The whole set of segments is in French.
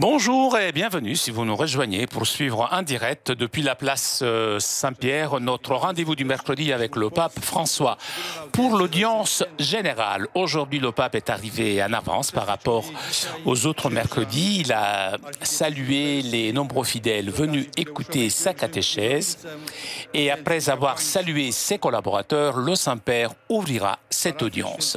Bonjour et bienvenue si vous nous rejoignez pour suivre en direct depuis la place euh, Saint-Pierre notre rendez-vous du mercredi avec le pape François pour l'audience générale. Aujourd'hui, le pape est arrivé en avance par rapport aux autres mercredis. Il a salué les nombreux fidèles venus écouter sa catéchèse et après avoir salué ses collaborateurs, le Saint-Père ouvrira cette audience.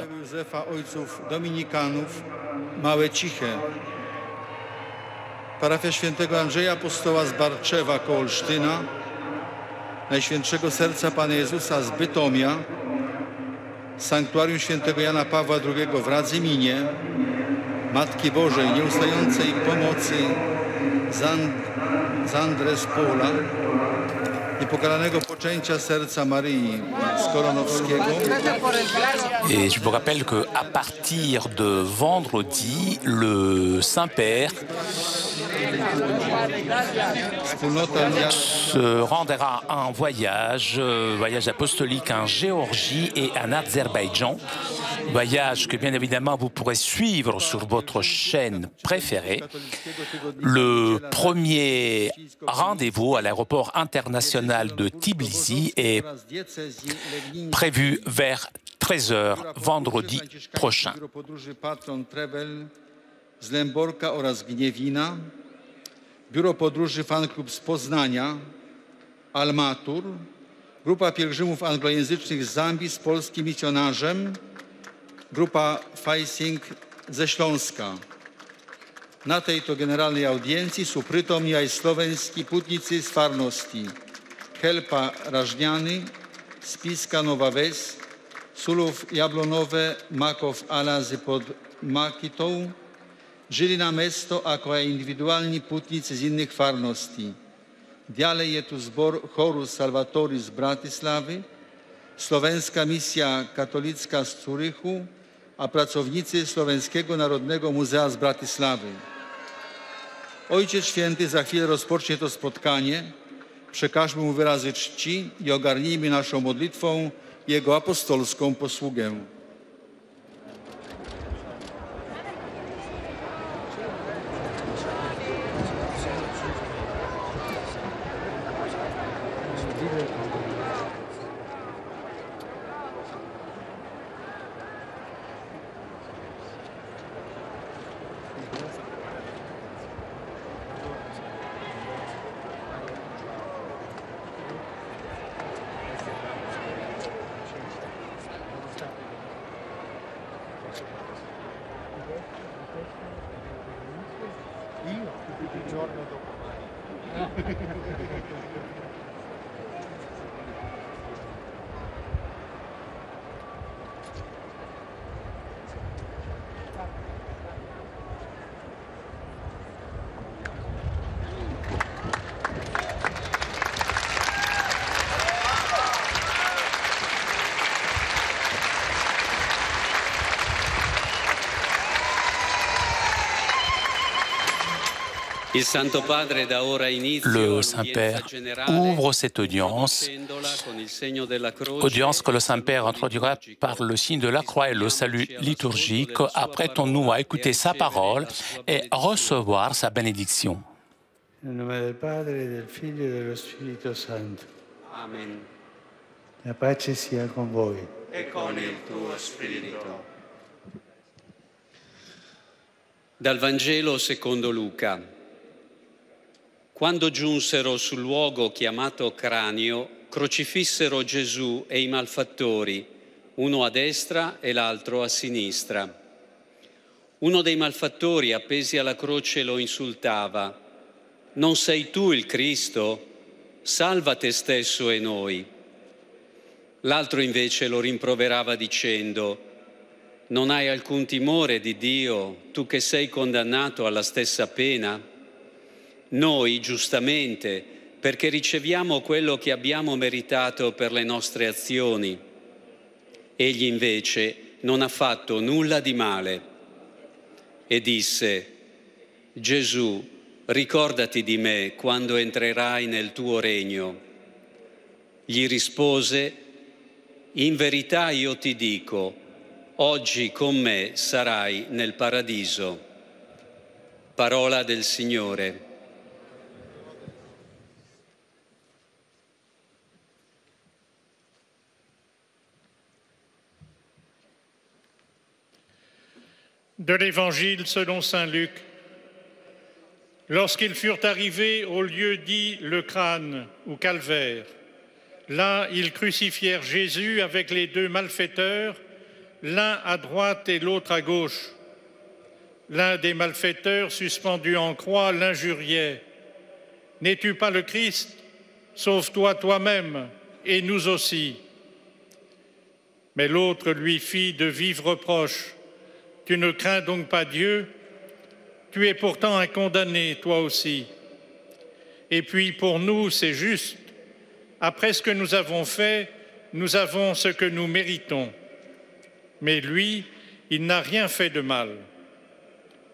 Parafia świętego Andrzeja Apostoła z Barczewa koło Olsztyna, Najświętszego Serca Pana Jezusa z Bytomia, Sanktuarium świętego Jana Pawła II w Radzyminie, Matki Bożej nieustającej pomocy z, And z Et je vous rappelle que à partir de vendredi, le Saint-Père se rendra en voyage, euh, voyage apostolique en Géorgie et en Azerbaïdjan. Voyage que bien évidemment vous pourrez suivre sur votre chaîne préférée. Le premier rendez-vous à l'aéroport international de Tbilisi est prévu vers 13h vendredi prochain. Biuro Podróży Fan Club z Poznania, Almatur, grupa pielgrzymów anglojęzycznych z Zambii z polskim misjonarzem, grupa Faising ze Śląska. Na tej to generalnej audiencji są przytomni aj slovenskí putnicy z farnosti Helpa Rażniany, Spiska Nowa Wes, Sulów Jablonowe, Makow Alazy pod Makitą, Žilina mesto, ako aj individuálni putníci z innych farností. Ďalej je tu zbor Chorus Salvatori z Bratislavy, Slovenská misia katolická z Curychu a pracownicy Slovenskiego Narodnego Muzea z Bratisławy. Ojciec Święty za chwilę rozpocznie to spotkanie. Przekażmy mu wyrazy czci i ogarnijmy naszą modlitwą Jego apostolską posługę. Le Saint-Père ouvre cette audience, audience que le Saint-Père introduira par le signe de la croix et le salut liturgique. Apprêtons-nous à écouter sa parole et recevoir sa bénédiction. Amen. La pace sia con voi. E con il tuo spirito. Dal Vangelo secondo Luca. Quando giunsero sul luogo chiamato Cranio, crocifissero Gesù e i malfattori, uno a destra e l'altro a sinistra. Uno dei malfattori appesi alla croce lo insultava. Non sei tu il Cristo? Salva te stesso e noi. L'altro invece lo rimproverava dicendo, non hai alcun timore di Dio, tu che sei condannato alla stessa pena? Noi, giustamente, perché riceviamo quello che abbiamo meritato per le nostre azioni. Egli invece non ha fatto nulla di male. E disse, Gesù, ricordati di me quando entrerai nel tuo regno. Gli rispose, in verità io ti dico, oggi con me sarai nel paradiso. Parola del Signore. De l'Évangile selon Saint Luc. Lorsqu'ils furent arrivés au lieu dit le crâne ou calvaire, là ils crucifièrent Jésus avec les deux malfaiteurs, l'un à droite et l'autre à gauche. L'un des malfaiteurs, suspendu en croix, l'injuriait. N'es-tu pas le Christ? Sauve-toi toi-même et nous aussi. Mais l'autre lui fit de vifs reproches. Tu ne crains donc pas Dieu? Tu es pourtant un condamné, toi aussi. Et puis pour nous, c'est juste. Après ce que nous avons fait, nous avons ce que nous méritons. Mais lui, il n'a rien fait de mal.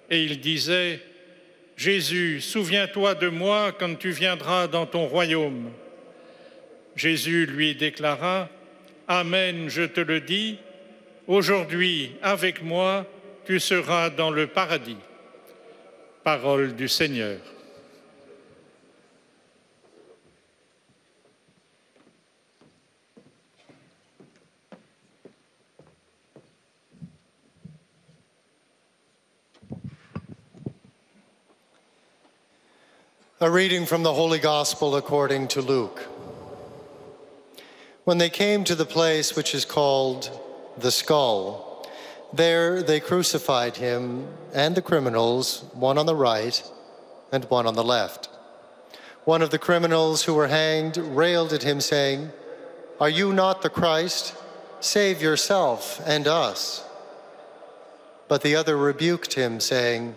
Et il disait, Jésus, souviens-toi de moi quand tu viendras dans ton royaume. Jésus lui déclara, Amen, je te le dis, aujourd'hui avec moi, tu seras dans le paradis. Parole du Seigneur. A reading from the Holy Gospel according to Luke. When they came to the place which is called the skull, there they crucified him and the criminals, one on the right and one on the left. One of the criminals who were hanged railed at him, saying, Are you not the Christ? Save yourself and us. But the other rebuked him, saying,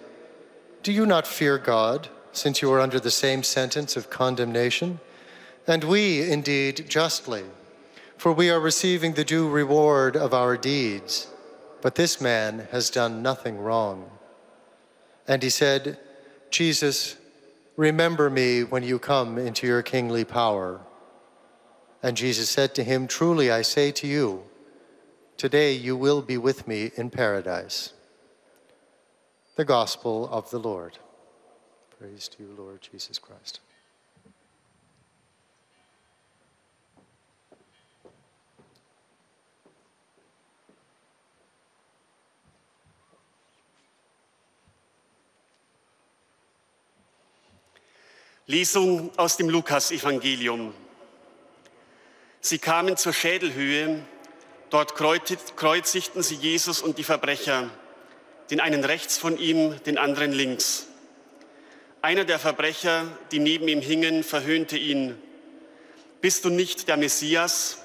Do you not fear God? since you are under the same sentence of condemnation, and we indeed justly, for we are receiving the due reward of our deeds. But this man has done nothing wrong. And he said, Jesus, remember me when you come into your kingly power. And Jesus said to him, Truly I say to you, today you will be with me in paradise. The Gospel of the Lord. Praise to you, Lord Jesus Christ. Lesung aus dem Lukasevangelium. Sie kamen zur Schädelhöhe, dort kreuzigten sie Jesus und die Verbrecher, den einen rechts von ihm, den anderen links. Einer der Verbrecher, die neben ihm hingen, verhöhnte ihn. Bist du nicht der Messias?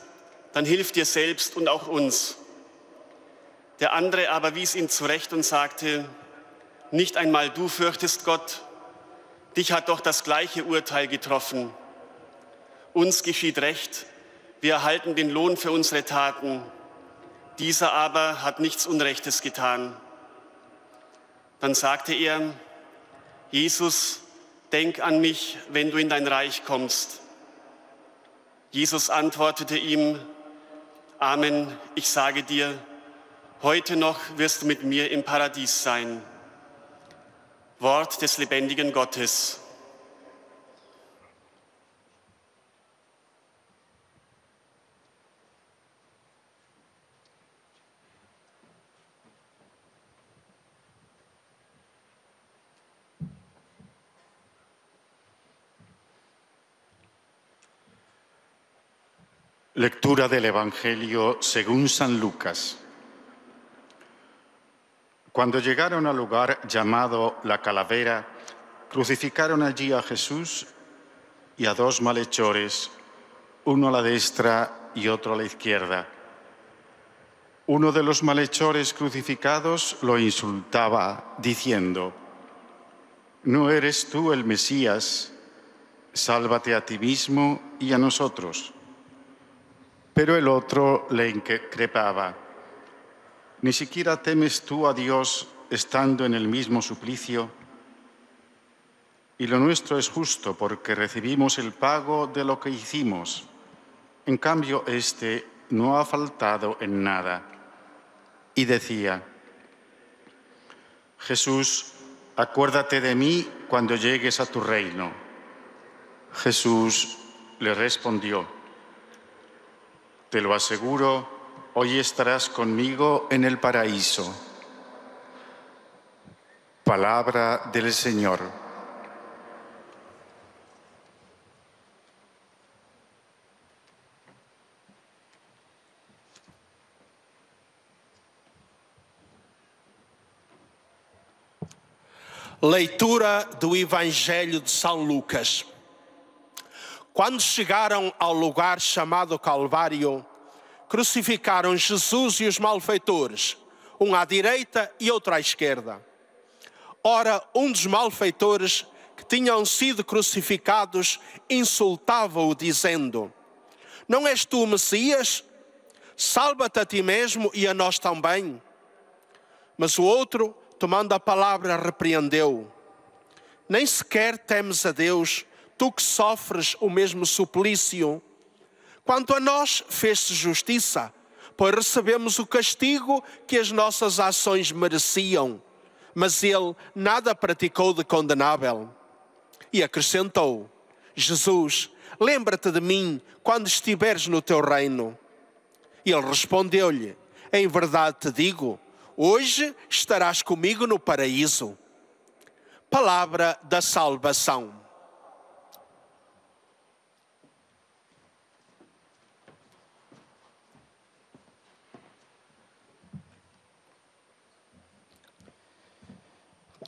Dann hilf dir selbst und auch uns. Der andere aber wies ihn zurecht und sagte, nicht einmal du fürchtest Gott, dich hat doch das gleiche Urteil getroffen. Uns geschieht Recht, wir erhalten den Lohn für unsere Taten. Dieser aber hat nichts Unrechtes getan. Dann sagte er, Jesus, denk an mich, wenn du in dein Reich kommst. Jesus antwortete ihm, Amen, ich sage dir, heute noch wirst du mit mir im Paradies sein. Wort des lebendigen Gottes. Lectura del Evangelio según San Lucas. Cuando llegaron al lugar llamado la calavera, crucificaron allí a Jesús y a dos malhechores, uno a la destra y otro a la izquierda. Uno de los malhechores crucificados lo insultaba, diciendo, ¿no eres tú el Mesías? Sálvate a ti mismo y a nosotros. Pero el otro le increpaba, ¿ni siquiera temes tú a Dios estando en el mismo suplicio? Y lo nuestro es justo porque recibimos el pago de lo que hicimos. En cambio, éste no ha faltado en nada. Y decía, Jesús, acuérdate de mí cuando llegues a tu reino. Jesús le respondió, te lo aseguro, hoy estarás conmigo en el paraíso. Palabra del Señor. Leitura do Evangelho de São Lucas. Quando chegaram ao lugar chamado Calvário, crucificaram Jesus e os malfeitores, um à direita e outro à esquerda. Ora, um dos malfeitores que tinham sido crucificados insultava-o, dizendo: Não és tu o Messias? Salva-te a ti mesmo e a nós também. Mas o outro, tomando a palavra, repreendeu: Nem sequer temes a Deus, tu que sofres o mesmo suplício. Quanto a nós, fez-se justiça, pois recebemos o castigo que as nossas ações mereciam. Mas ele nada praticou de condenável. E acrescentou: Jesus, lembra-te de mim quando estiveres no teu reino. Ele respondeu-lhe: Em verdade te digo, hoje estarás comigo no paraíso. Palavra da salvação.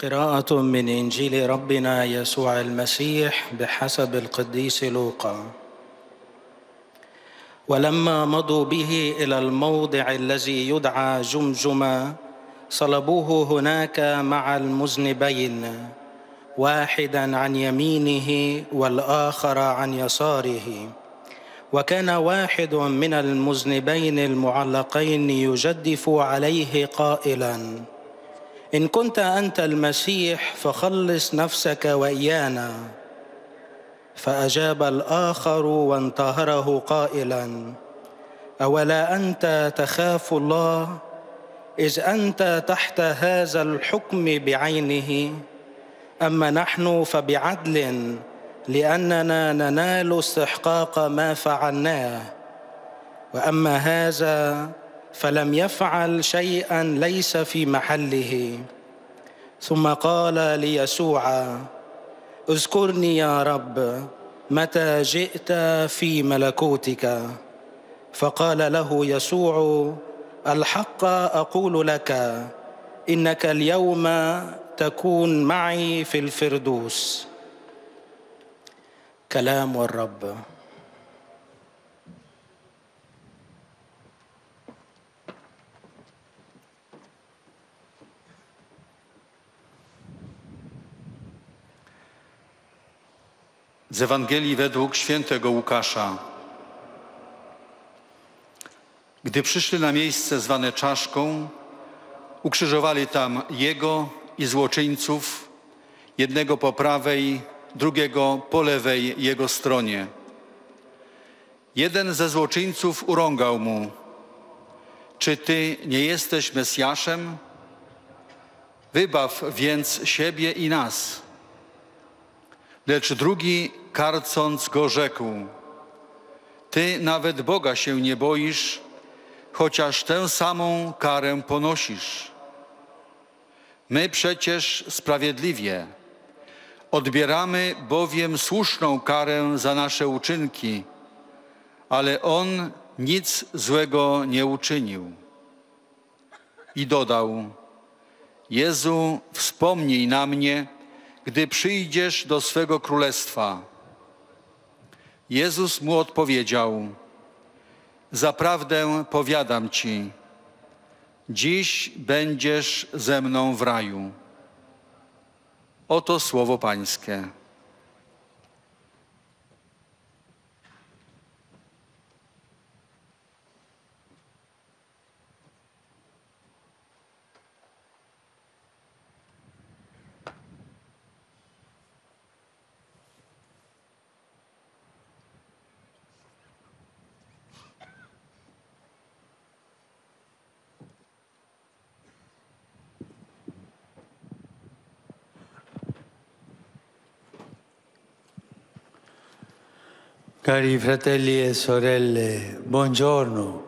قراءة من إنجيل ربنا يسوع المسيح بحسب القديس لوقا. ولما مضوا به إلى الموضع الذي يدعى جمجمة صلبوه هناك مع المذنبين واحدا عن يمينه والآخر عن يساره. وكان واحد من المذنبين المعلقين يجدف عليه قائلاً إن كنت أنت المسيح فخلص نفسك وإيانا. فأجاب الآخر وانتهره قائلا أولا أنت تخاف الله؟ إذ أنت تحت هذا الحكم بعينه. أما نحن فبعدل لأننا ننال استحقاق ما فعلناه. وأما هذا فلم يفعل شيئا ليس في محله. ثم قال ليسوع اذكرني يا رب متى جئت في ملكوتك. فقال له يسوع الحق أقول لك إنك اليوم تكون معي في الفردوس. كلام الرب. Z Ewangelii według świętego Łukasza. Gdy przyszli na miejsce zwane czaszką, ukrzyżowali tam jego i złoczyńców, jednego po prawej, drugiego po lewej jego stronie. Jeden ze złoczyńców urągał mu: Czy ty nie jesteś Mesjaszem? Wybaw więc siebie i nas. Lecz drugi, karcąc go, rzekł: Ty nawet Boga się nie boisz, chociaż tę samą karę ponosisz. My przecież sprawiedliwie odbieramy bowiem słuszną karę za nasze uczynki, ale on nic złego nie uczynił. I dodał: Jezu, wspomnij na mnie gdy przyjdziesz do swego królestwa. Jezus mu odpowiedział: Zaprawdę powiadam ci, dziś będziesz ze mną w raju. Oto słowo Pańskie. Cari fratelli e sorelle, buongiorno.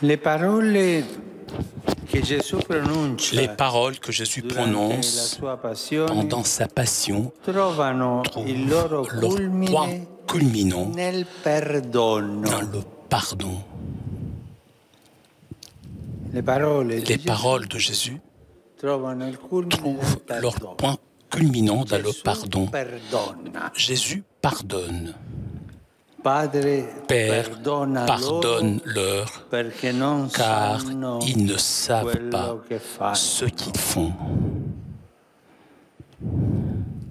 Les paroles que Jésus prononce pendant sa passion trouvent leur point culminant dans le pardon. Les paroles de Jésus trouvent leur point culminant dans le pardon. Jésus pardonne. Père, pardonne-leur, car ils ne savent pas ce qu'ils font. Non sono soltanto parole.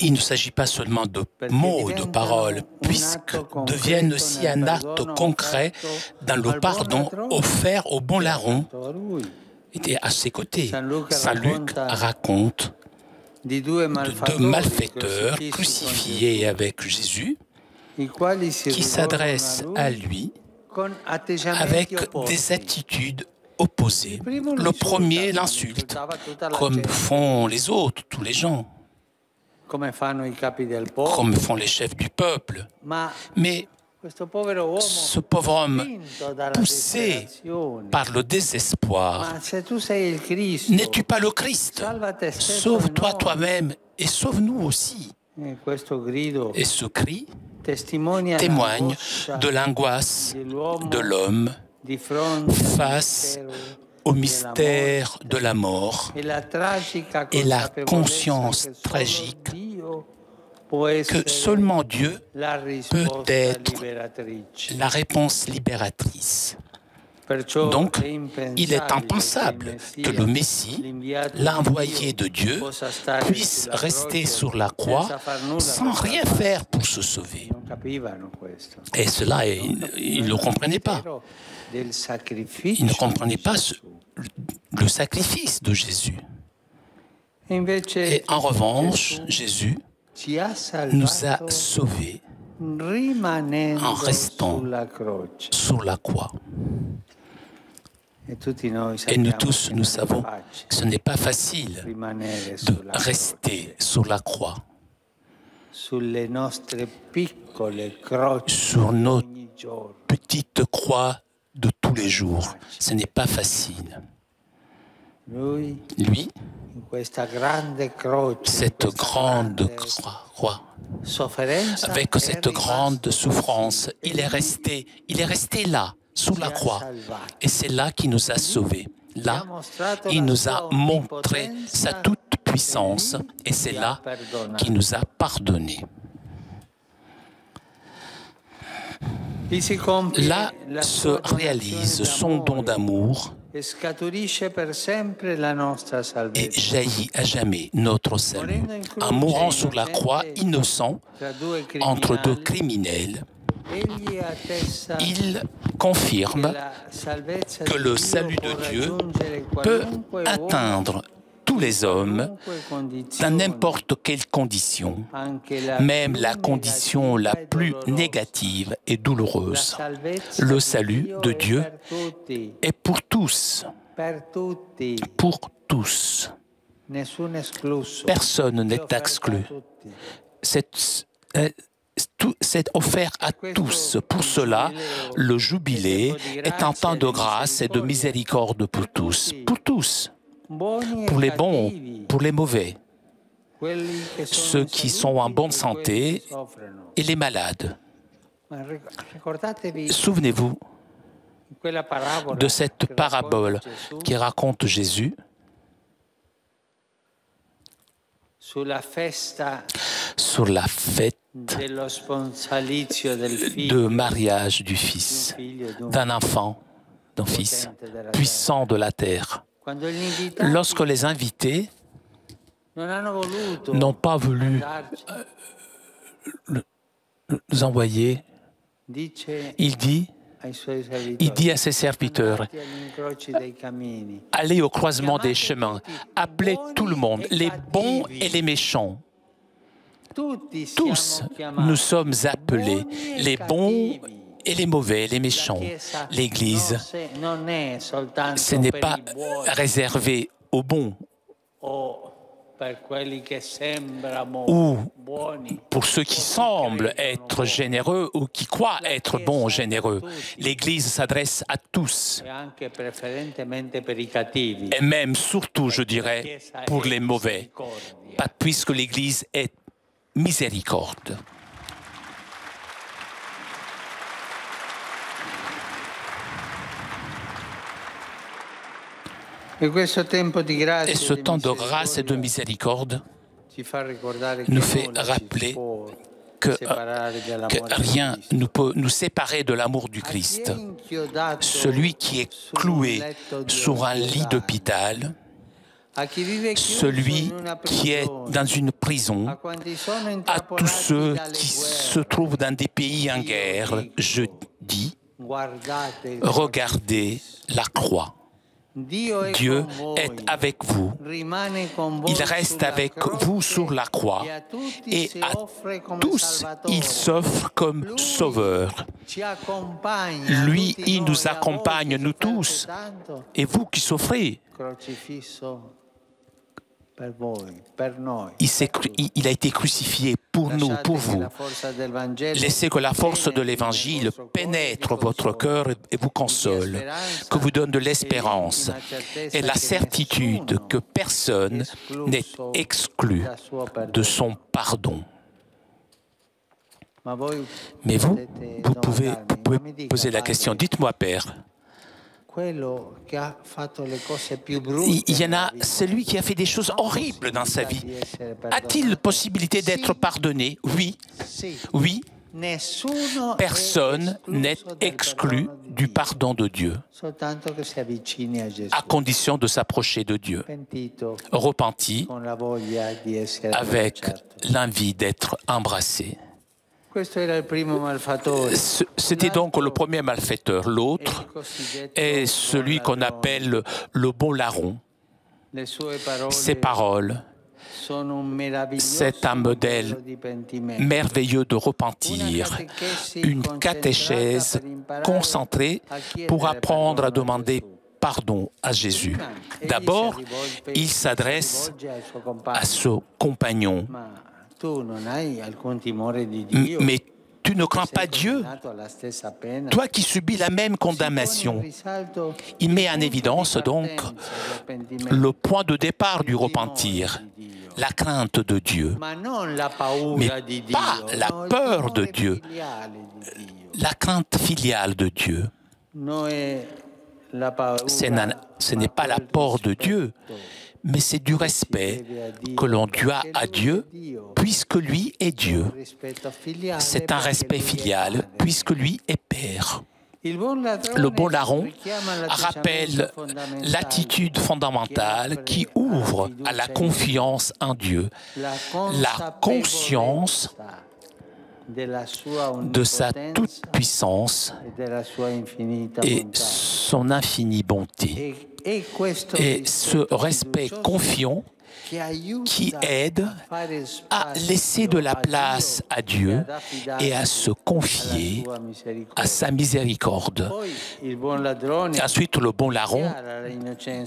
Il ne s'agit pas seulement de mots, de paroles, puisque deviennent aussi un acte concret dans le pardon offert au bon larron. Était à ses côtés. Saint Luc raconte de deux malfaiteurs crucifiés avec Jésus qui s'adressent à lui avec des attitudes lo Le premier l'insulte, comme font les autres, tous les gens, comme font les chefs du peuple. Ma Mais ce pauvre homme, poussé par le désespoir, n'es-tu pas le Christ? Sauve-toi e noi. toi-même et sauve-nous aussi. E Et ce cri témoigne de l'angoisse de l'homme face au mystère de la mort et la conscience tragique que seulement Dieu risposta être la réponse libératrice. Donc, il est impensable que le Messie, l'envoyé de Dieu, puisse rester sur la croix sans rien faire pour se sauver. Et cela, ils ne le comprenaient pas. Ils ne comprenaient pas le sacrifice de Jésus. Et en revanche, Jésus nous a sauvés en restant sur la croix. Et nous tous, nous savons que ce n'est pas facile de rester sur la croix, sur nos petites croix de tous les jours. Ce n'est pas facile. Lui cette grande croix, avec cette grande souffrance, così. il est resté, il est resté là, sous la croix. Et c'est là qu'il nous a sauvés. Là, il nous a montré sa toute et c'est là qu'il nous a pardonné. Là se réalise son don d'amour et jaillit à jamais notre salut. En mourant sur la croix, innocent, entre deux criminels, il confirme que le salut de Dieu peut atteindre tous les hommes dans n'importe quelle condition, même la condition la plus négative et douloureuse. Le salut de Dieu est pour tous, pour tous. Personne n'est exclu. C'est euh, c'est offert à tous. Pour cela, le jubilé est un temps de grâce et de miséricorde pour tous. Pour tous. E Pour les bons, pour les mauvais, ceux qui sont en bonne e santé che soffrono. et les malades. Souvenez-vous de cette parabole qui raconte Jésus sur la fête de mariage du fils, d'un enfant, d'un fils puissant de la terre. Lorsque les invités n'ont pas voulu nous envoyer, dice il dit, il dit à ses serviteurs, allez au croisement des chemins, appelez tout le monde, les bons et les méchants. Tous, nous sommes appelés, e les bons. Et les mauvais, les méchants. L'Église, ce n'est pas réservé aux bons. Ou pour ceux qui semblent être généreux ou qui croient être bons, généreux. L'Église s'adresse à tous, et même surtout, je dirais, pour les mauvais, puisque l'Église est miséricorde. Et ce temps de grâce et de miséricorde nous fait rappeler que, que, rien ne peut nous séparer de l'amour du Christ. Celui qui est cloué sur un lit d'hôpital, celui qui est dans une prison, à tous ceux qui se trouvent dans des pays en guerre, je dis, regardez la croix. Dieu est avec vous. Il reste avec vous sur la croix et à tous, il s'offre comme sauveur. Lui, il nous accompagne, nous tous. Et vous qui souffrez, il, il, a été crucifié pour nous, pour vous. Laissez que la force de l'Évangile pénètre votre cœur et vous console, que vous donne de l'espérance et la certitude que personne n'est exclu de son pardon. Mais vous, vous pouvez, vous pouvez poser la question, dites-moi, Père, il y en a celui qui a fait des choses horribles dans sa vie. A-t-il possibilité d'être pardonné? Oui. Oui. Personne n'est exclu du pardon de Dieu, à condition de s'approcher de Dieu, repenti, avec l'envie d'être embrassé. C'était donc le premier malfaiteur. L'autre est celui qu'on appelle le bon larron. Ses paroles, c'est un modèle merveilleux de repentir, une catéchèse concentrée pour apprendre à demander pardon à Jésus. D'abord, il s'adresse à ce compagnon mais tu ne crains pas Dieu, toi qui subis la même condamnation. Il met en évidence donc le point de départ du repentir, la crainte de Dieu, mais pas la peur de Dieu, la crainte filiale de Dieu. Ce n'est pas la peur de Dieu, mais c'est du respect que l'on doit à Dieu puisque lui est Dieu. C'est un respect filial puisque lui est Père. Le bon larron rappelle l'attitude fondamentale qui ouvre à la confiance en Dieu, la conscience de sa toute-puissance et son infinie bonté. Et ce respect confiant qui aide à laisser de la place à Dieu et à se confier à sa miséricorde. ensuite, le bon larron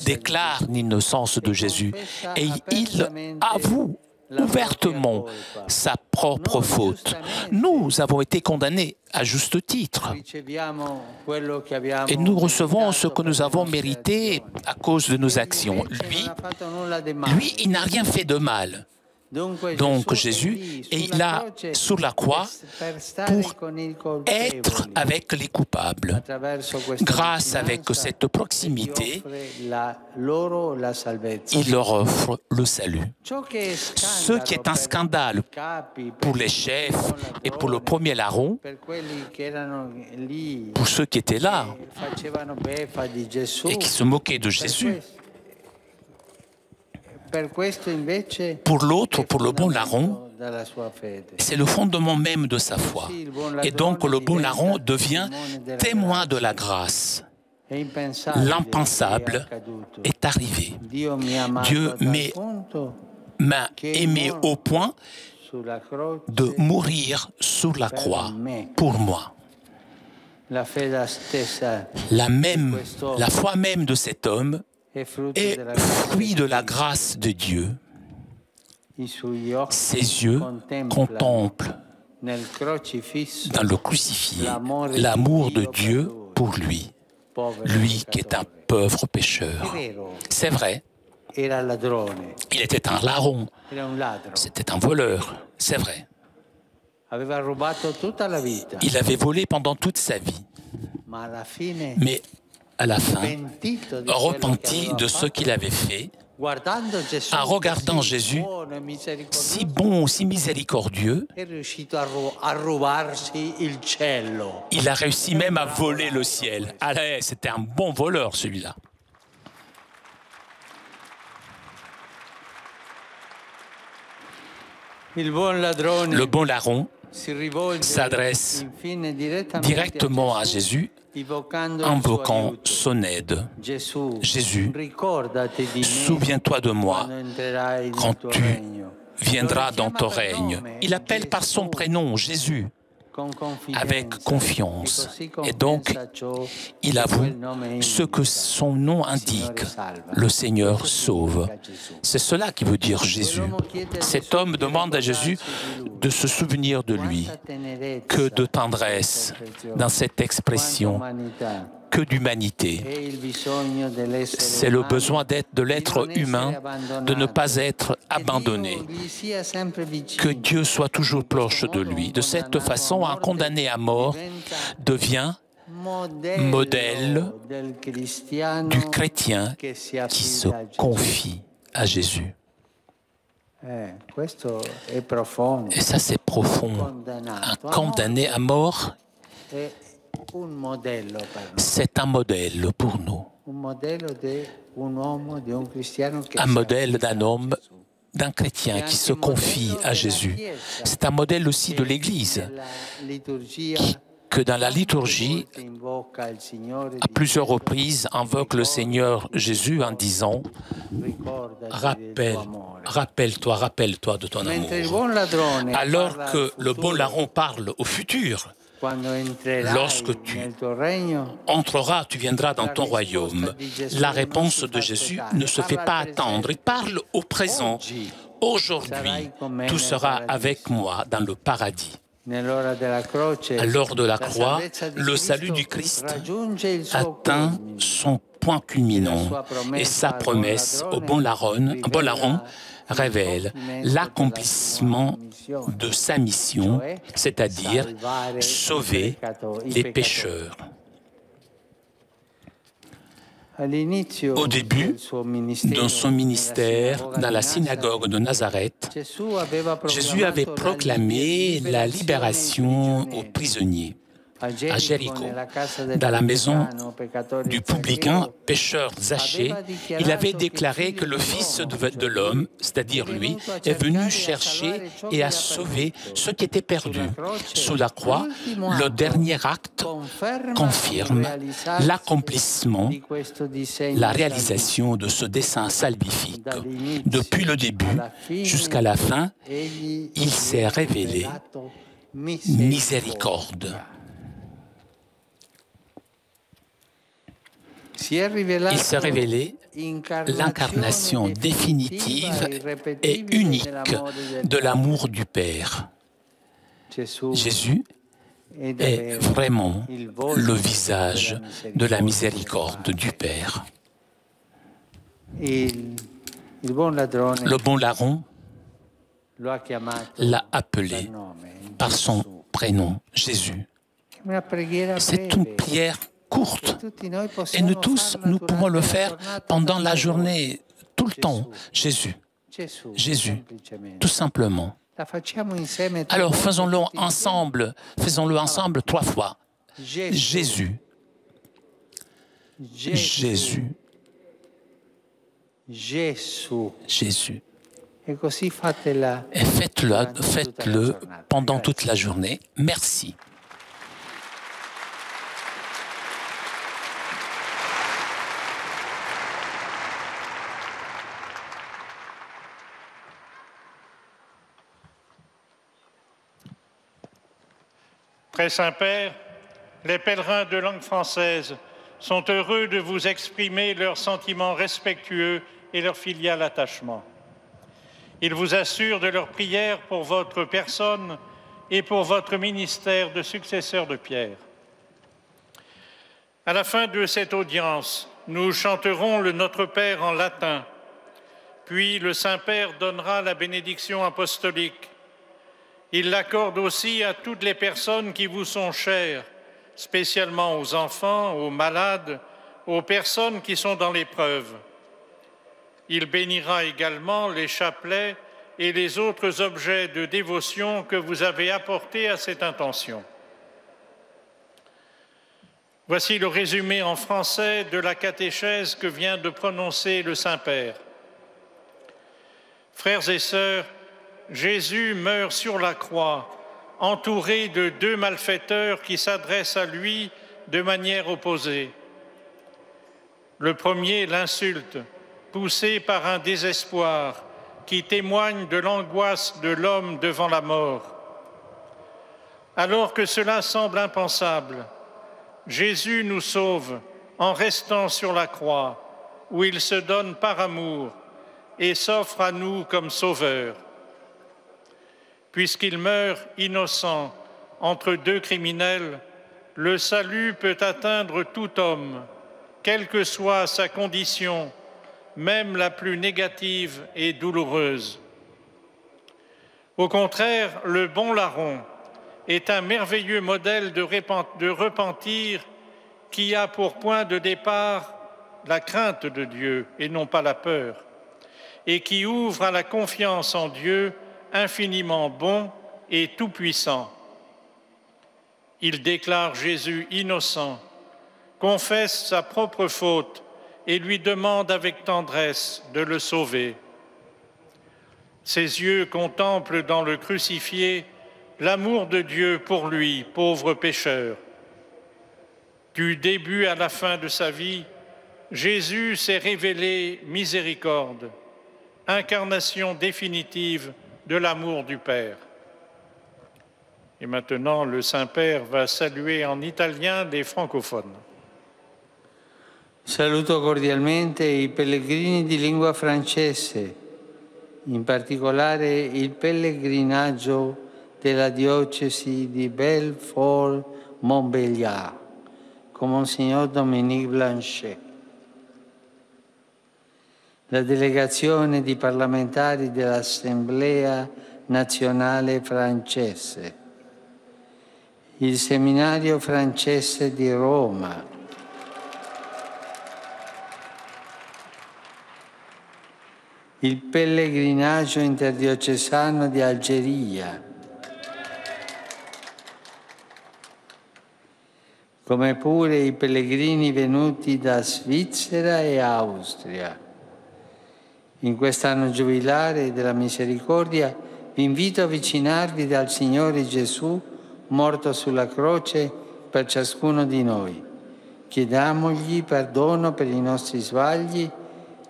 déclare l'innocence de Jésus et il avoue ouvertement sa propre faute. Nous avons été condamnés à juste titre. Et nous recevons ce que nous avons mérité à cause de nos actions. Lui, lui, il n'a rien fait de mal. Donc Jésus est là sur la croix pour être avec les coupables. Grâce avec cette proximité, il leur offre le salut. Ce qui est un scandale pour les chefs et pour le premier larron, pour ceux qui étaient là et qui se moquaient de Jésus, pour l'autre, pour le bon larron, c'est le fondement même de sa foi. Et donc le bon larron devient témoin de la grâce. L'impensable est arrivé. Dieu m'a aimé au point de mourir sur la croix pour moi. La même, la foi même de cet homme della fruit de la grâce de Dieu. Ses yeux contemplent dans le crucifié l'amour de Dieu pour lui, lui qui est un pauvre pécheur. C'est vrai, il était un larron, c'était un voleur, c'est vrai. Il avait volé pendant toute sa vie, mais à la fin, repenti de ce qu'il avait fait, en regardant Jésus, e si bon, si miséricordieux, il a réussi même à voler le ciel. Allez, c'était un bon voleur celui-là. Le bon larron s'adresse directement à Jésus, invoquant son aide. Jésus, Souviens-toi de moi quand tu viendras dans ton règne. Il appelle par son prénom Jésus avec confiance. Et donc, il avoue ce que son nom indique. Le Seigneur sauve. C'est cela qui veut dire Jésus. Cet homme demande à Jésus de se souvenir de lui. Que de tendresse dans cette expression. Que d'humanité. C'est le besoin d'être, de l'être humain, de ne pas être abandonné. Que Dieu soit toujours proche de lui. De cette façon, un condamné à mort devient modèle du chrétien qui se confie à Jésus. Et ça, c'est profond. Un condamné à mort, c'est un modèle pour nous. Un modèle d'un homme, d'un chrétien qui se confie à Jésus. C'est un modèle aussi de l'Église, que dans la liturgie, à plusieurs reprises, invoque le Seigneur Jésus en disant Rappelle, rappelle-toi, rappelle-toi de ton amour. Alors que le bon larron parle au futur, lorsque tu entreras, tu viendras dans ton royaume. La réponse de Jésus ne se fait pas attendre. Il parle au présent. Aujourd'hui, tout sera avec moi dans le paradis. À l'heure de la croix, le salut du Christ atteint son point culminant et sa promesse au bon larron, bon larron révèle l'accomplissement de sa mission, c'est-à-dire sauver les pécheurs. Au début, Dans son ministère, dans la synagogue de Nazareth, Jésus avait proclamé la libération aux prisonniers à Jéricho, dans la maison du publicain pécheur Zachée, il avait déclaré que le Fils de, l'homme, c'est-à-dire lui, est venu chercher et à sauver ceux qui étaient perdus. Sous la croix, le dernier acte confirme l'accomplissement, la réalisation de ce dessein salvifique. Depuis le début jusqu'à la fin, il s'est révélé miséricorde. Il s'est révélé l'incarnation définitive et unique de l'amour du Père. Jésus est vraiment le visage de la miséricorde du Père. Le bon larron l'a appelé par son prénom, Jésus. C'est une prière courte et nous tous, nous pouvons le faire pendant la journée, tout le temps. Jésus, Jésus, tout simplement. Alors faisons-le ensemble, faisons-le ensemble trois fois. Jésus, Jésus, Jésus. Et faites-le faites-le pendant toute la journée. Merci. Très Saint-Père, les pèlerins de langue française sont heureux de vous exprimer leurs sentiments respectueux et leur filial attachement. Ils vous assurent de leur prière pour votre personne et pour votre ministère de successeur de Pierre. À la fin de cette audience, nous chanterons le Notre Père en latin, puis le Saint-Père donnera la bénédiction apostolique. Il l'accorde aussi à toutes les personnes qui vous sont chères, spécialement aux enfants, aux malades, aux personnes qui sont dans l'épreuve. Il bénira également les chapelets et les autres objets de dévotion que vous avez apportés à cette intention. Voici le résumé en français de la catéchèse que vient de prononcer le Saint-Père. Frères et sœurs, Jésus meurt sur la croix, entouré de deux malfaiteurs qui s'adressent à lui de manière opposée. Le premier l'insulte, poussé par un désespoir qui témoigne de l'angoisse de l'homme devant la mort. Alors que cela semble impensable, Jésus nous sauve en restant sur la croix, où il se donne par amour et s'offre à nous comme sauveur. Puisqu'il meurt innocent entre deux criminels, le salut peut atteindre tout homme, quelle que soit sa condition, même la plus négative et douloureuse. Au contraire, le bon larron est un merveilleux modèle de repentir qui a pour point de départ la crainte de Dieu et non pas la peur, et qui ouvre à la confiance en Dieu infiniment bon et tout-puissant. Il déclare Jésus innocent, confesse sa propre faute et lui demande avec tendresse de le sauver. Ses yeux contemplent dans le crucifié l'amour de Dieu pour lui, pauvre pécheur. Du début à la fin de sa vie, Jésus s'est révélé miséricorde, incarnation définitive de l'amour du Père. Et maintenant, le Saint-Père va saluer en italien les francophones. Saluto cordialmente i pellegrini di lingua francese, in particolare il pellegrinaggio della diocesi di Belfort-Montbéliard, con Monsignor Dominique Blanchet. La delegazione di parlamentari dell'Assemblea nazionale francese, il seminario francese di Roma, il pellegrinaggio interdiocesano di Algeria, come pure i pellegrini venuti da Svizzera e Austria. In quest'anno giubilare della misericordia vi invito a avvicinarvi dal Signore Gesù morto sulla croce per ciascuno di noi. Chiediamogli perdono per i nostri sbagli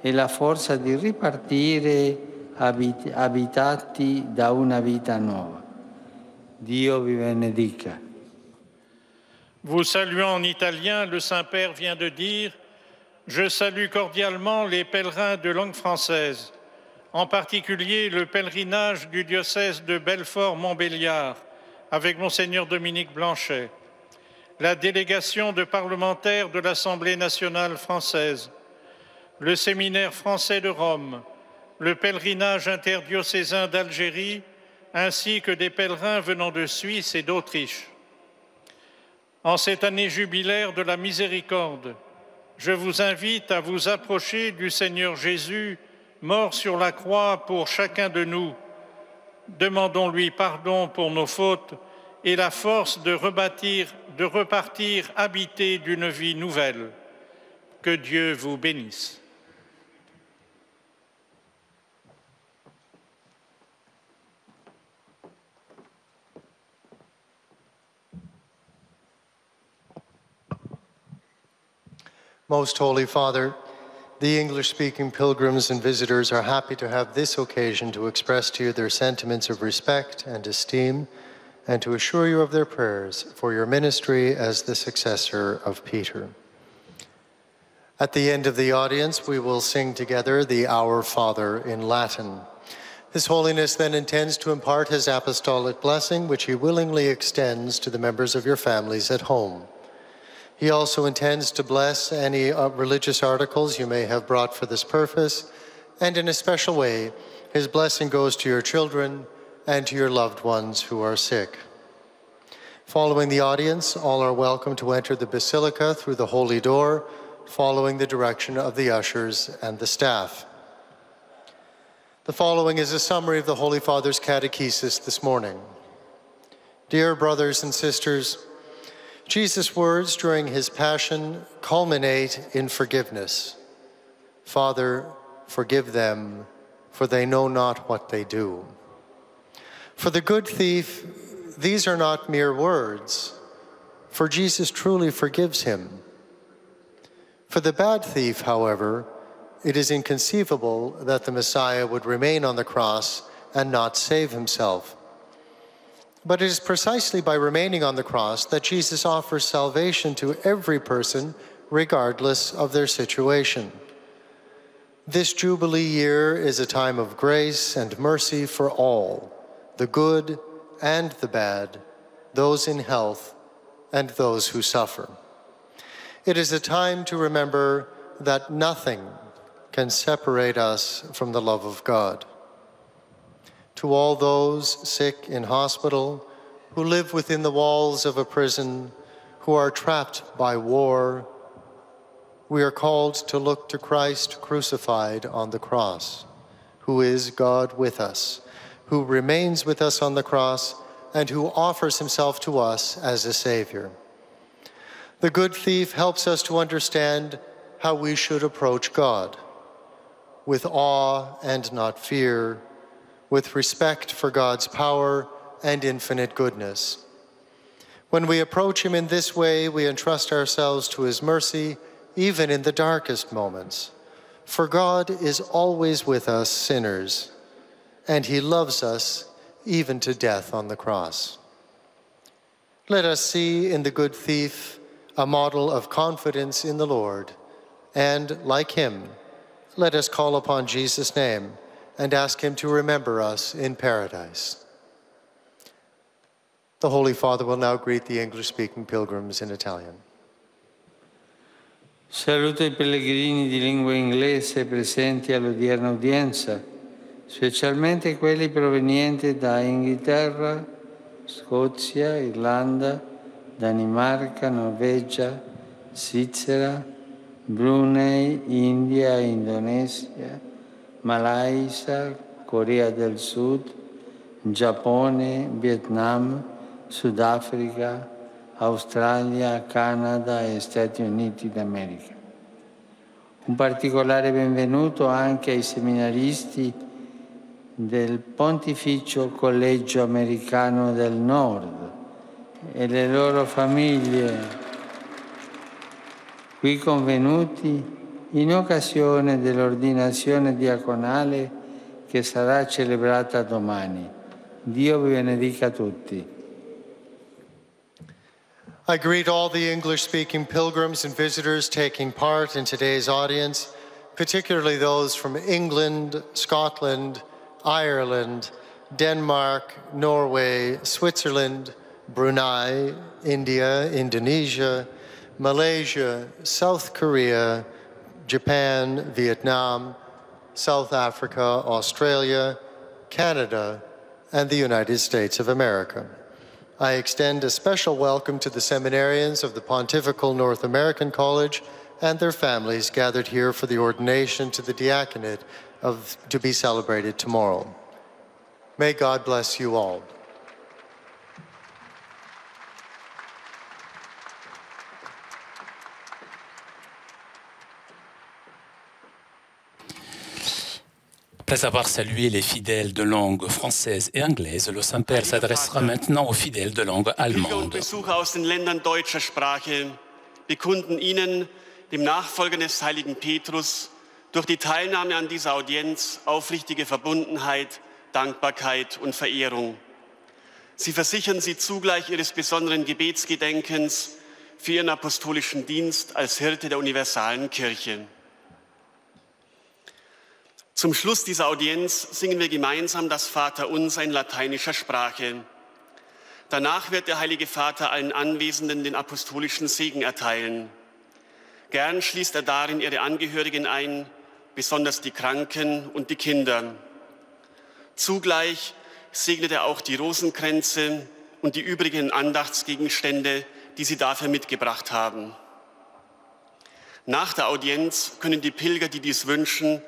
e la forza di ripartire abitati da una vita nuova. Dio vi benedica. Vous saluant en italien, le Saint-Père vient de dire Je salue cordialement les pèlerins de langue française, en particulier le pèlerinage du diocèse de Belfort-Montbéliard avec Monseigneur Dominique Blanchet, la délégation de parlementaires de l'Assemblée nationale française, le séminaire français de Rome, le pèlerinage interdiocésain d'Algérie, ainsi que des pèlerins venant de Suisse et d'Autriche. En cette année jubilaire de la miséricorde, je vous invite à vous approcher du Seigneur Jésus, mort sur la croix pour chacun de nous. Demandons-lui pardon pour nos fautes et la force de rebâtir, de repartir habité d'une vie nouvelle. Que Dieu vous bénisse. Most Holy Father, the English speaking pilgrims and visitors are happy to have this occasion to express to you their sentiments of respect and esteem and to assure you of their prayers for your ministry as the successor of Peter. At the end of the audience, we will sing together the Our Father in Latin. His Holiness then intends to impart his apostolic blessing, which he willingly extends to the members of your families at home. He also intends to bless any uh, religious articles you may have brought for this purpose, and in a special way, his blessing goes to your children and to your loved ones who are sick. Following the audience, all are welcome to enter the basilica through the holy door, following the direction of the ushers and the staff. The following is a summary of the Holy Father's catechesis this morning. Dear brothers and sisters, Jesus' words during his passion culminate in forgiveness. Father, forgive them, for they know not what they do. For the good thief, these are not mere words, for Jesus truly forgives him. For the bad thief, however, it is inconceivable that the Messiah would remain on the cross and not save himself. But it is precisely by remaining on the cross that Jesus offers salvation to every person, regardless of their situation. This Jubilee year is a time of grace and mercy for all, the good and the bad, those in health and those who suffer. It is a time to remember that nothing can separate us from the love of God. To all those sick in hospital, who live within the walls of a prison, who are trapped by war, we are called to look to Christ crucified on the cross, who is God with us, who remains with us on the cross, and who offers himself to us as a Savior. The good thief helps us to understand how we should approach God with awe and not fear, with respect for God's power and infinite goodness. When we approach Him in this way, we entrust ourselves to His mercy, even in the darkest moments. For God is always with us, sinners, and He loves us even to death on the cross. Let us see in the good thief a model of confidence in the Lord, and like Him, let us call upon Jesus' name and ask Him to remember us in paradise. The Holy Father will now greet the English speaking pilgrims in Italian. Saluto i pellegrini di lingua inglese presenti all'odierna udienza, specialmente quelli provenienti da Inghilterra, Scozia, Irlanda, Danimarca, Norvegia, Svizzera, Brunei, India, Indonesia, Malaysia, Corea del Sud, Giappone, Vietnam, Sudafrica, Australia, Canada e Stati Uniti d'America. Un particolare benvenuto anche ai seminaristi del Pontificio Collegio Americano del Nord e le loro famiglie qui convenuti in occasione dell'ordinazione diaconale che sarà celebrata domani. Dio vi benedica tutti. I greet all the English speaking pilgrims and visitors taking part in today's audience, particularly those from England, Scotland, Ireland, Denmark, Norway, Switzerland, Brunei, India, Indonesia, Malaysia, South Korea, Japan, Vietnam, South Africa, Australia, Canada, and the United States of America. I extend a special welcome to the seminarians of the Pontifical North American College and their families gathered here for the ordination to the diaconate of, to be celebrated tomorrow. May God bless you all. Après avoir salué les fidèles de langue française et anglaise, le Saint-Père s'adressera maintenant aux fidèles de langue allemande. Besucher aus den Ländern deutscher Sprache bekunden Ihnen, dem Nachfolger des heiligen Petrus, durch die Teilnahme an dieser Audienz aufrichtige Verbundenheit, Dankbarkeit und Verehrung. Sie versichern sie zugleich ihres besonderen Gebetsgedenkens für ihren apostolischen Dienst als Hirte der universalen Kirche. Zum Schluss dieser Audienz singen wir gemeinsam das Vaterunser in lateinischer Sprache. Danach wird der Heilige Vater allen Anwesenden den apostolischen Segen erteilen. Gern schließt er darin ihre Angehörigen ein, besonders die Kranken und die Kinder. Zugleich segnet er auch die Rosenkränze und die übrigen Andachtsgegenstände, die sie dafür mitgebracht haben. Nach der Audienz können die Pilger, die dies wünschen,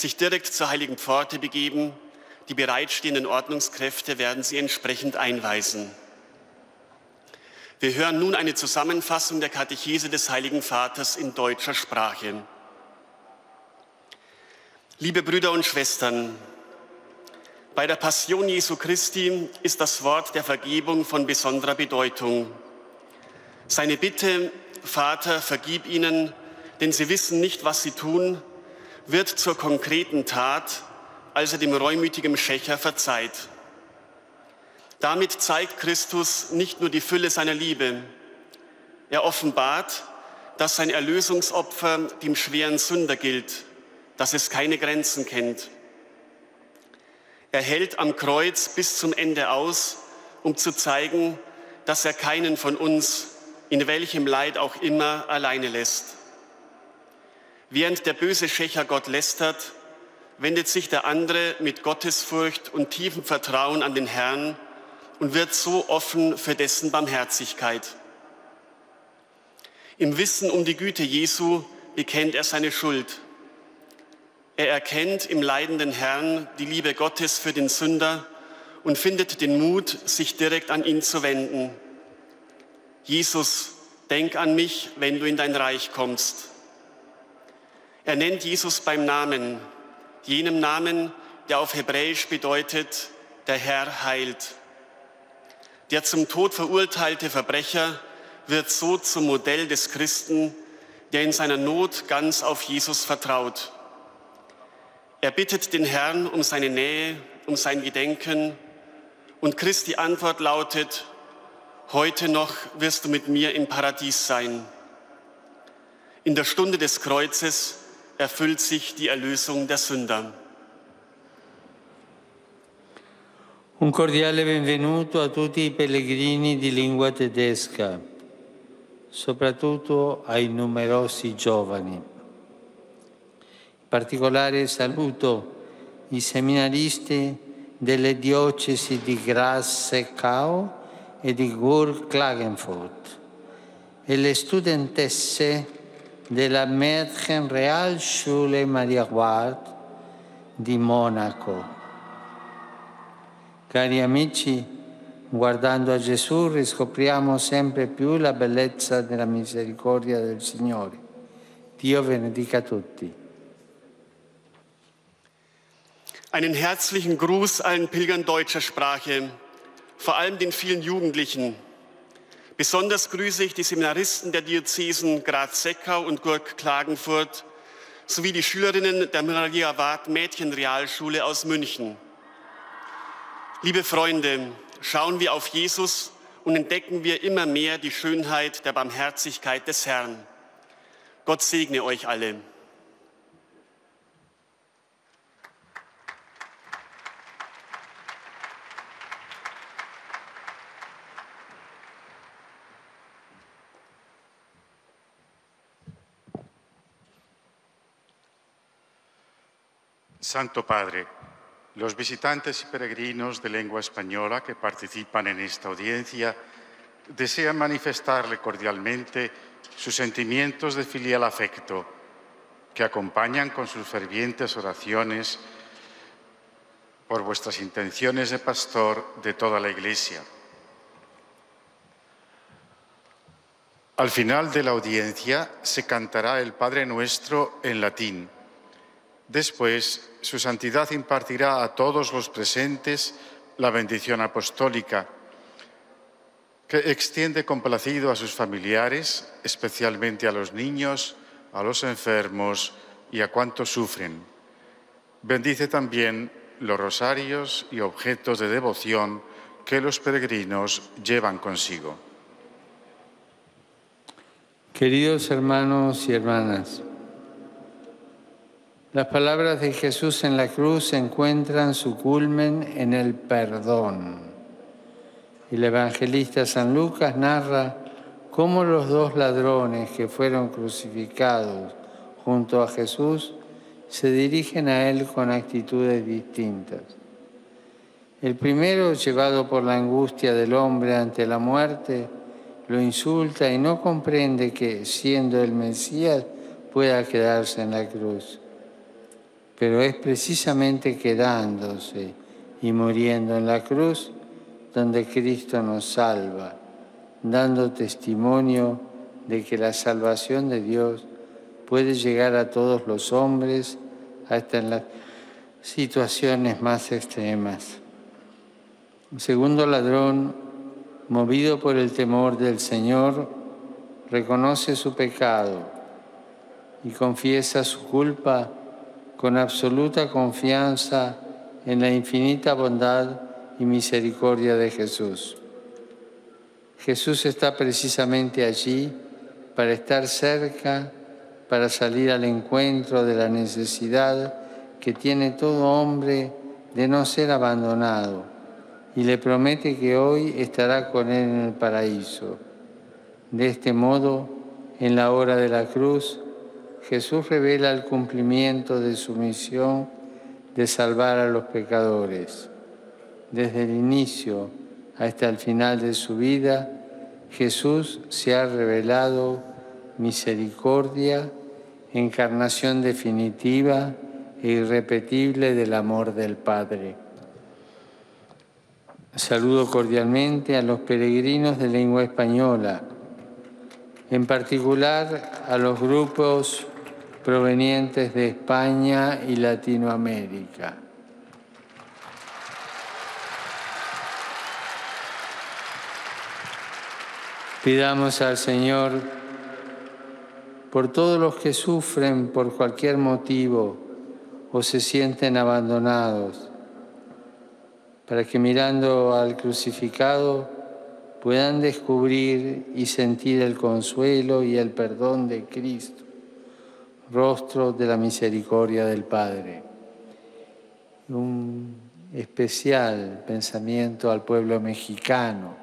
sich direkt zur heiligen Pforte begeben. Die bereitstehenden Ordnungskräfte werden sie entsprechend einweisen. Wir hören nun eine Zusammenfassung der Katechese des Heiligen Vaters in deutscher Sprache. Liebe Brüder und Schwestern, bei der Passion Jesu Christi ist das Wort der Vergebung von besonderer Bedeutung. Seine Bitte, Vater, vergib ihnen, denn sie wissen nicht, was sie tun, wird zur konkreten Tat, als er dem reumütigen Schächer verzeiht. Damit zeigt Christus nicht nur die Fülle seiner Liebe, er offenbart, dass sein Erlösungsopfer dem schweren Sünder gilt, dass es keine Grenzen kennt. Er hält am Kreuz bis zum Ende aus, um zu zeigen, dass er keinen von uns, in welchem Leid auch immer, alleine lässt. Während der böse Schächer Gott lästert, wendet sich der andere mit Gottesfurcht und tiefem Vertrauen an den Herrn und wird so offen für dessen Barmherzigkeit. Im Wissen um die Güte Jesu bekennt er seine Schuld. Er erkennt im leidenden Herrn die Liebe Gottes für den Sünder und findet den Mut, sich direkt an ihn zu wenden. Jesus, denk an mich, wenn du in dein Reich kommst. Er nennt Jesus beim Namen, jenem Namen, der auf Hebräisch bedeutet, der Herr heilt. Der zum Tod verurteilte Verbrecher wird so zum Modell des Christen, der in seiner Not ganz auf Jesus vertraut. Er bittet den Herrn um seine Nähe, um sein Gedenken und Christi Antwort lautet, heute noch wirst du mit mir im Paradies sein. In der Stunde des Kreuzes erfüllt sich die Erlösung der Sünder. Un cordiale benvenuto a tutti i pellegrini di lingua tedesca, soprattutto ai numerosi giovani. In particolare saluto i seminaristi delle diocesi di Graz-Seckau e di Gur-Klagenfurt e le studentesse della Mädchen Realschule Maria Guard di Monaco. Cari amici, guardando a Gesù riscopriamo sempre più la bellezza della misericordia del Signore. Dio benedica tutti. Einen herzlichen Gruß allen Pilgern deutscher Sprache, vor allem den vielen Jugendlichen Besonders grüße ich die Seminaristen der Diözesen Graz-Seckau und Gurk-Klagenfurt sowie die Schülerinnen der Maria Ward Mädchenrealschule aus München. Liebe Freunde, schauen wir auf Jesus und entdecken wir immer mehr die Schönheit der Barmherzigkeit des Herrn. Gott segne euch alle. Santo Padre, los visitantes y peregrinos de lengua española que participan en esta audiencia desean manifestarle cordialmente sus sentimientos de filial afecto que acompañan con sus fervientes oraciones por vuestras intenciones de pastor de toda la Iglesia. Al final de la audiencia se cantará el Padre Nuestro en latín. Después, su santidad impartirá a todos los presentes la bendición apostólica, que extiende complacido a sus familiares, especialmente a los niños, a los enfermos y a cuantos sufren. Bendice también los rosarios y objetos de devoción que los peregrinos llevan consigo. Queridos hermanos y hermanas, las palabras de Jesús en la cruz encuentran su culmen en el perdón. El evangelista San Lucas narra cómo los dos ladrones que fueron crucificados junto a Jesús se dirigen a Él con actitudes distintas. El primero, llevado por la angustia del hombre ante la muerte, lo insulta y no comprende que, siendo el Mesías, pueda quedarse en la cruz. Pero es precisamente quedándose y muriendo en la cruz donde Cristo nos salva, dando testimonio de que la salvación de Dios puede llegar a todos los hombres, hasta en las situaciones más extremas. El segundo ladrón, movido por el temor del Señor, reconoce su pecado y confiesa su culpa con absoluta confianza en la infinita bondad y misericordia de Jesús. Jesús está precisamente allí para estar cerca, para salir al encuentro de la necesidad que tiene todo hombre de no ser abandonado y le promete que hoy estará con él en el paraíso. De este modo, en la hora de la cruz, Jesús revela el cumplimiento de su misión de salvar a los pecadores. Desde el inicio hasta el final de su vida, Jesús se ha revelado misericordia, encarnación definitiva e irrepetible del amor del Padre. Saludo cordialmente a los peregrinos de lengua española, en particular a los grupos provenientes de España y Latinoamérica. Pidamos al Señor por todos los que sufren por cualquier motivo o se sienten abandonados, para que mirando al crucificado puedan descubrir y sentir el consuelo y el perdón de Cristo, rostro de la misericordia del Padre. Un especial pensamiento al pueblo mexicano.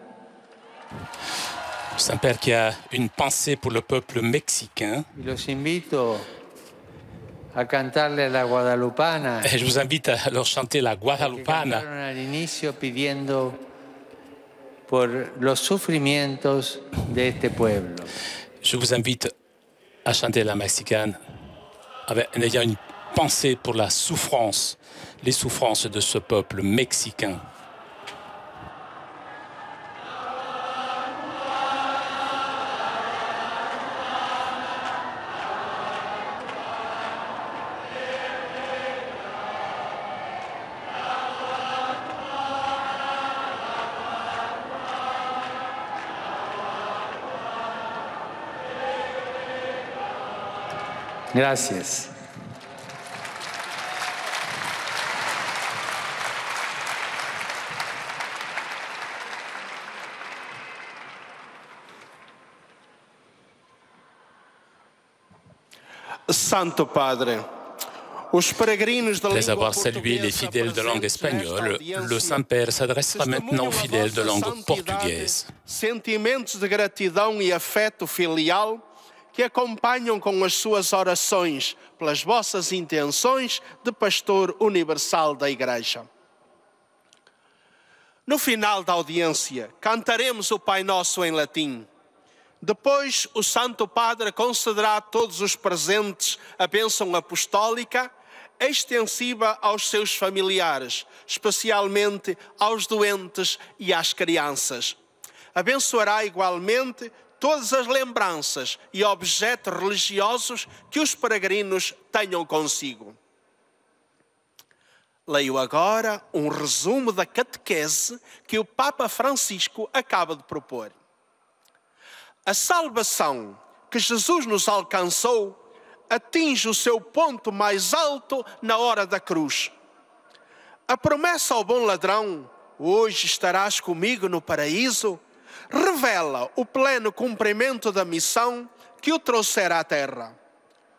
Saint-Père qui a une pensée pour le peuple mexicain. Los invito a cantarle la guadalupana. Et je vous invite à leur chanter la Guadalupana. al inicio pidiendo por los sufrimientos de este pueblo. Je vous invite à chanter la mexicane avec, ayant une pensée pour la souffrance, les souffrances de ce peuple mexicain. Gracias. Santo Padre, Après avoir salué les fidèles de langue espagnole, le Saint-Père s'adressera maintenant aux fidèles de langue portugaise. Sentimentos de gratidão e afeto filial que acompanham com as suas orações pelas vossas intenções de pastor universal da Igreja. No final da audiência, cantaremos o Pai Nosso em latim. Depois, o Santo Padre concederá a todos os presentes a bênção apostólica, extensiva aos seus familiares, especialmente aos doentes e às crianças. Abençoará igualmente todas as lembranças e objetos religiosos que os peregrinos tenham consigo. Leio agora um resumo da catequese que o Papa Francisco acaba de propor. A salvação que Jesus nos alcançou atinge o seu ponto mais alto na hora da cruz. A promessa ao bom ladrão hoje estarás comigo no paraíso, revela o pleno cumprimento da missão que o trouxera à terra.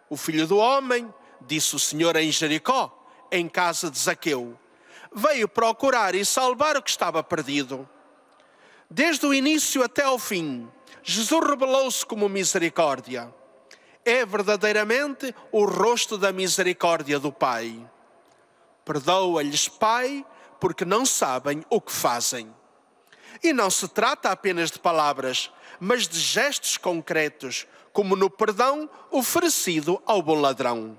O filho do homem, disse o Senhor em Jericó, em casa de Zaqueu, veio procurar e salvar o que estava perdido. Desde o início até ao fim, Jesus revelou-se como misericórdia. É verdadeiramente o rosto da misericórdia do Pai. Perdoa-lhes, Pai, porque não sabem o que fazem. E não se trata apenas de palavras, mas de gestos concretos, como no perdão oferecido ao bom ladrão.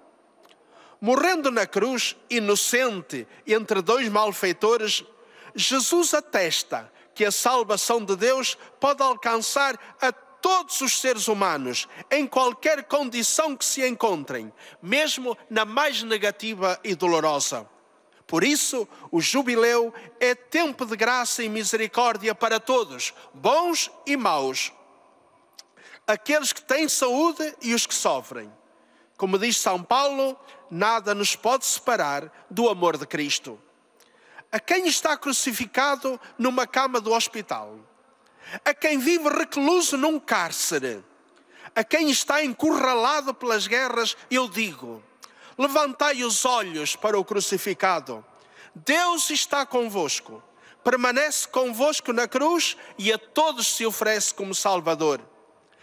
Morrendo na cruz, inocente entre dois malfeitores, Jesus atesta que a salvação de Deus pode alcançar a todos os seres humanos, em qualquer condição que se encontrem, mesmo na mais negativa e dolorosa. Por isso, o jubileu é tempo de graça e misericórdia para todos, bons e maus. Aqueles que têm saúde e os que sofrem. Como diz São Paulo, nada nos pode separar do amor de Cristo. A quem está crucificado numa cama do hospital, a quem vive recluso num cárcere, a quem está encurralado pelas guerras, eu digo: levantai os olhos para o crucificado. Deus está convosco, permanece convosco na cruz e a todos se oferece como Salvador.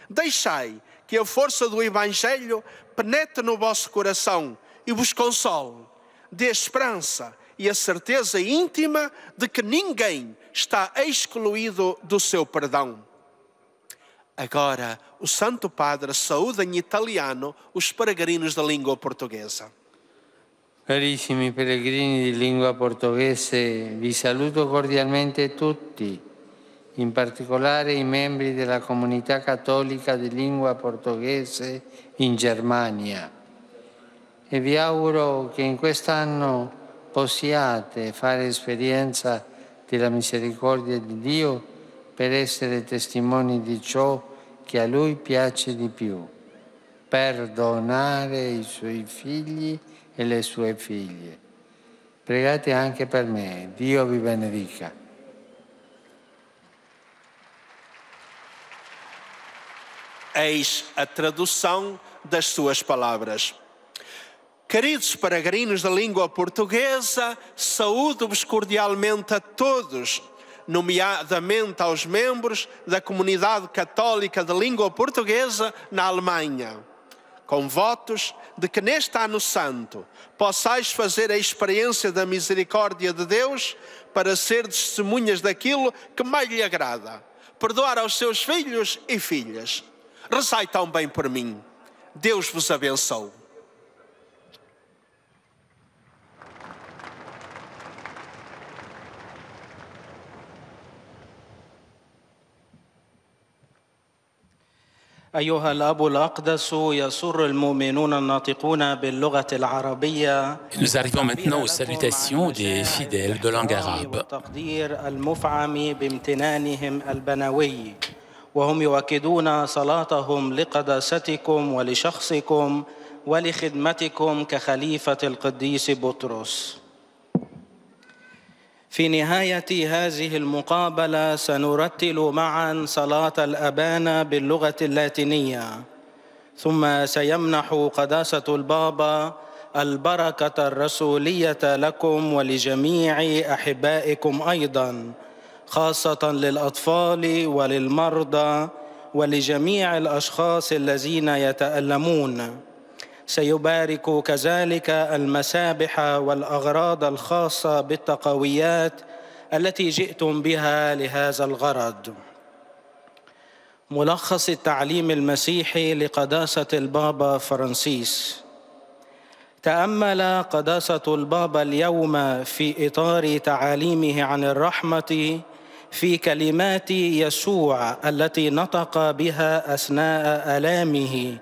Deixai que a força do Evangelho penetre no vosso coração e vos console, dê esperança e a certeza íntima de que ninguém está excluído do seu perdão. Agora, o Santo Padre saúda em italiano os peregrinos da língua portuguesa. Carissimi pellegrini di lingua portoghese, vi saluto cordialmente tutti, in particolare i membri della comunità cattolica di lingua portoghese in Germania e vi auguro che in quest'anno possiate fare esperienza della misericordia di Dio per essere testimoni di ciò che a Lui piace di più, perdonare i Suoi figli e le Sue figlie. Pregate anche per me, Dio vi benedica. Eis a tradução das suas palavras. Queridos peregrinos da língua portuguesa, saúdo-vos cordialmente a todos, nomeadamente aos membros da comunidade católica de língua portuguesa na Alemanha, com votos de que neste ano santo possais fazer a experiência da misericórdia de Deus para ser testemunhas daquilo que mais lhe agrada, perdoar aos seus filhos e filhas. Rezai tão bem por mim. Deus vos abençoe. أيها الأب الأقدس يسر المؤمنون الناطقون باللغة العربية. Nous arrivons maintenant aux salutations des fidèles de langue arabe. والتقدير المفعم بامتنانهم البنوي. وهم يؤكدون صلاتهم لقداستكم ولشخصكم ولخدمتكم كخليفة القديس بطرس. في نهاية هذه المقابلة سنرتل معا صلاة الأبانا باللغة اللاتينية. ثم سيمنح قداسة البابا البركة الرسولية لكم ولجميع أحبائكم أيضا خاصة للأطفال وللمرضى ولجميع الأشخاص الذين يتألمون. سيبارك كذلك المسابح والأغراض الخاصة بالتقويات التي جئتم بها لهذا الغرض. ملخص التعليم المسيحي لقداسة البابا فرانسيس. تأمل قداسة البابا اليوم في إطار تعاليمه عن الرحمة في كلمات يسوع التي نطق بها أثناء آلامه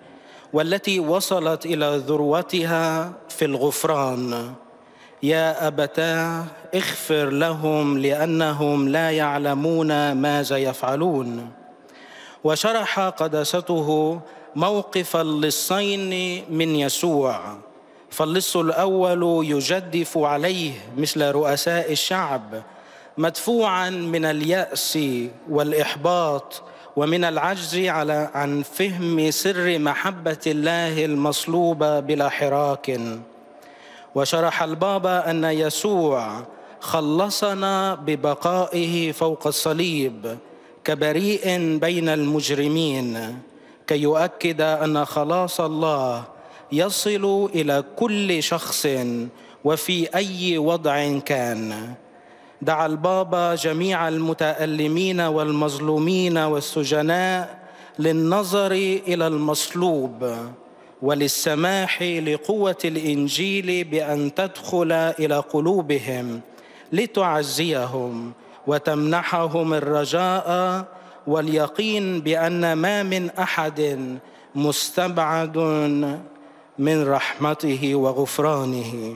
والتي وصلت إلى ذروتها في الغفران. يا أبتاه اغفر لهم لأنهم لا يعلمون ماذا يفعلون. وشرح قداسته موقف اللصين من يسوع. فاللص الأول يجدف عليه مثل رؤساء الشعب مدفوعا من اليأس والإحباط ومن العجز على عن فهم سر محبة الله المصلوبه بلا حراك. وشرح البابا أن يسوع خلصنا ببقائه فوق الصليب كبريء بين المجرمين كي يؤكد أن خلاص الله يصل إلى كل شخص وفي أي وضع كان. دعا البابا جميع المتألمين والمظلومين والسجناء للنظر إلى المصلوب وللسماح لقوة الإنجيل بأن تدخل إلى قلوبهم لتعزيهم وتمنحهم الرجاء واليقين بأن ما من أحد مستبعد من رحمته وغفرانه.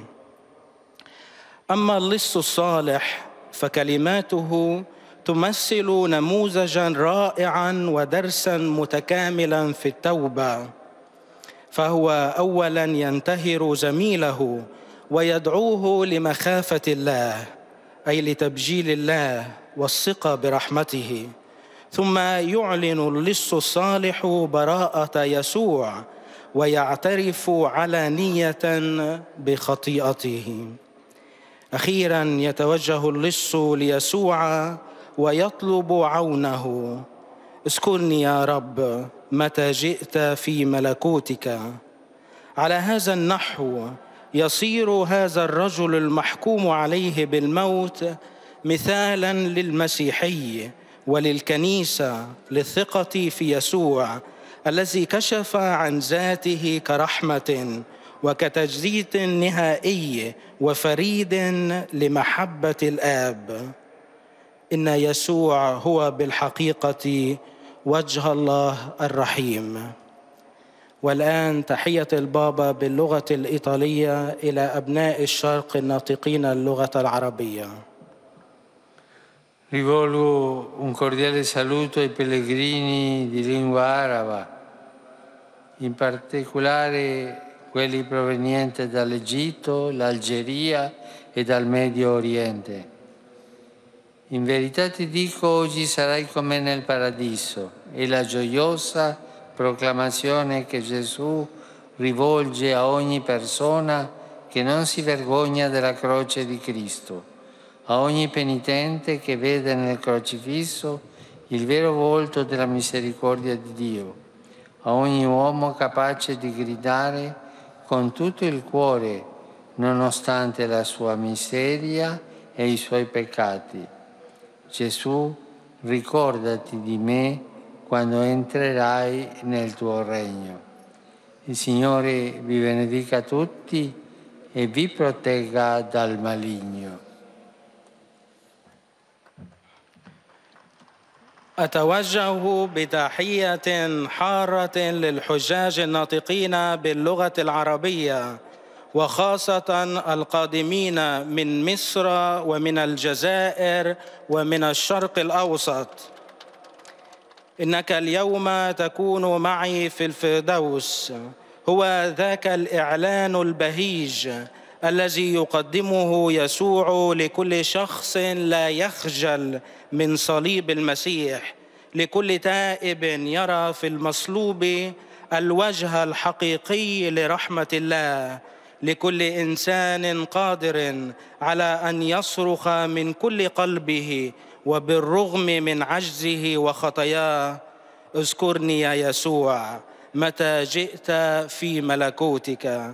أما اللص الصالح فكلماته تمثل نموذجا رائعا ودرسا متكاملا في التوبة. فهو اولا ينتهر زميله ويدعوه لمخافة الله أي لتبجيل الله والثقة برحمته. ثم يعلن اللص الصالح براءة يسوع ويعترف علانية بخطيئته. أخيرا يتوجه اللص ليسوع ويطلب عونه. اذكرني يا رب متى جئت في ملكوتك؟ على هذا النحو يصير هذا الرجل المحكوم عليه بالموت مثالا للمسيحي وللكنيسة للثقة في يسوع الذي كشف عن ذاته كرحمة وكتجديد نهائي وفريد لمحبة الآب. إن يسوع هو بالحقيقة وجه الله الرحيم. والآن تحية البابا باللغة الإيطالية إلى أبناء الشرق الناطقين اللغة العربية. Rivolgo un cordiale saluto ai pellegrini di lingua araba, in particolare quelli provenienti dall'Egitto, l'Algeria e dal Medio Oriente. In verità ti dico, oggi sarai con me nel paradiso. È la gioiosa proclamazione che Gesù rivolge a ogni persona che non si vergogna della croce di Cristo a ogni penitente che vede nel crocifisso il vero volto della misericordia di Dio, a ogni uomo capace di gridare con tutto il cuore, nonostante la sua miseria e i suoi peccati. Gesù, ricordati di me quando entrerai nel tuo regno. Il Signore vi benedica tutti e vi protegga dal maligno. أتوجه بتحية حارة للحجاج الناطقين باللغة العربية وخاصة القادمين من مصر ومن الجزائر ومن الشرق الأوسط. إنك اليوم تكون معي في الفردوس هو ذاك الإعلان البهيج الذي يقدمه يسوع لكل شخص لا يخجل من صليب المسيح لكل تائب يرى في المصلوب الوجه الحقيقي لرحمة الله لكل إنسان قادر على أن يصرخ من كل قلبه وبالرغم من عجزه وخطاياه. اذكرني يا يسوع متى جئت في ملكوتك؟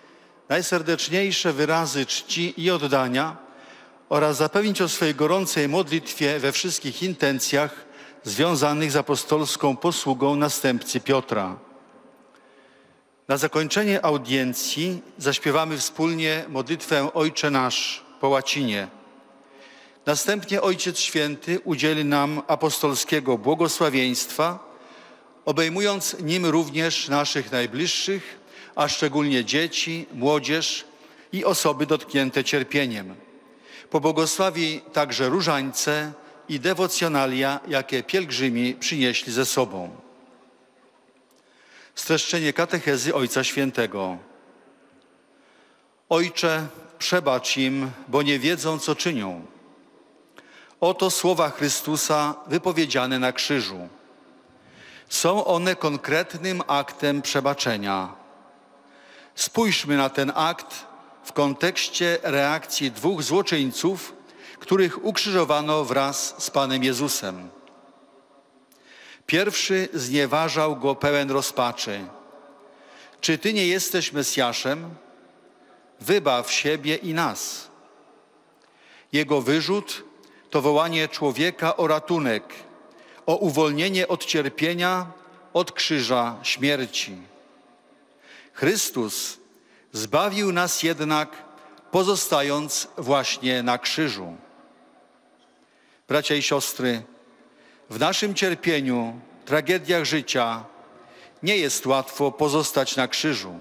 Najserdeczniejsze wyrazy czci i oddania oraz zapewnić o swojej gorącej modlitwie we wszystkich intencjach związanych z apostolską posługą następcy Piotra. Na zakończenie audiencji zaśpiewamy wspólnie modlitwę Ojcze Nasz po łacinie. Następnie Ojciec Święty udzieli nam apostolskiego błogosławieństwa, obejmując nim również naszych najbliższych, a szczególnie dzieci, młodzież i osoby dotknięte cierpieniem. Pobłogosławi także różańce i dewocjonalia, jakie pielgrzymi przynieśli ze sobą. Streszczenie katechezy Ojca Świętego. Ojcze, przebacz im, bo nie wiedzą, co czynią. Oto słowa Chrystusa wypowiedziane na krzyżu. Są one konkretnym aktem przebaczenia. Spójrzmy na ten akt w kontekście reakcji dwóch złoczyńców, których ukrzyżowano wraz z Panem Jezusem. Pierwszy znieważał go pełen rozpaczy. Czy Ty nie jesteś Mesjaszem? Wybaw siebie i nas. Jego wyrzut to wołanie człowieka o ratunek, o uwolnienie od cierpienia, od krzyża śmierci. Chrystus zbawił nas jednak, pozostając właśnie na krzyżu. Bracia i siostry, w naszym cierpieniu, tragediach życia nie jest łatwo pozostać na krzyżu.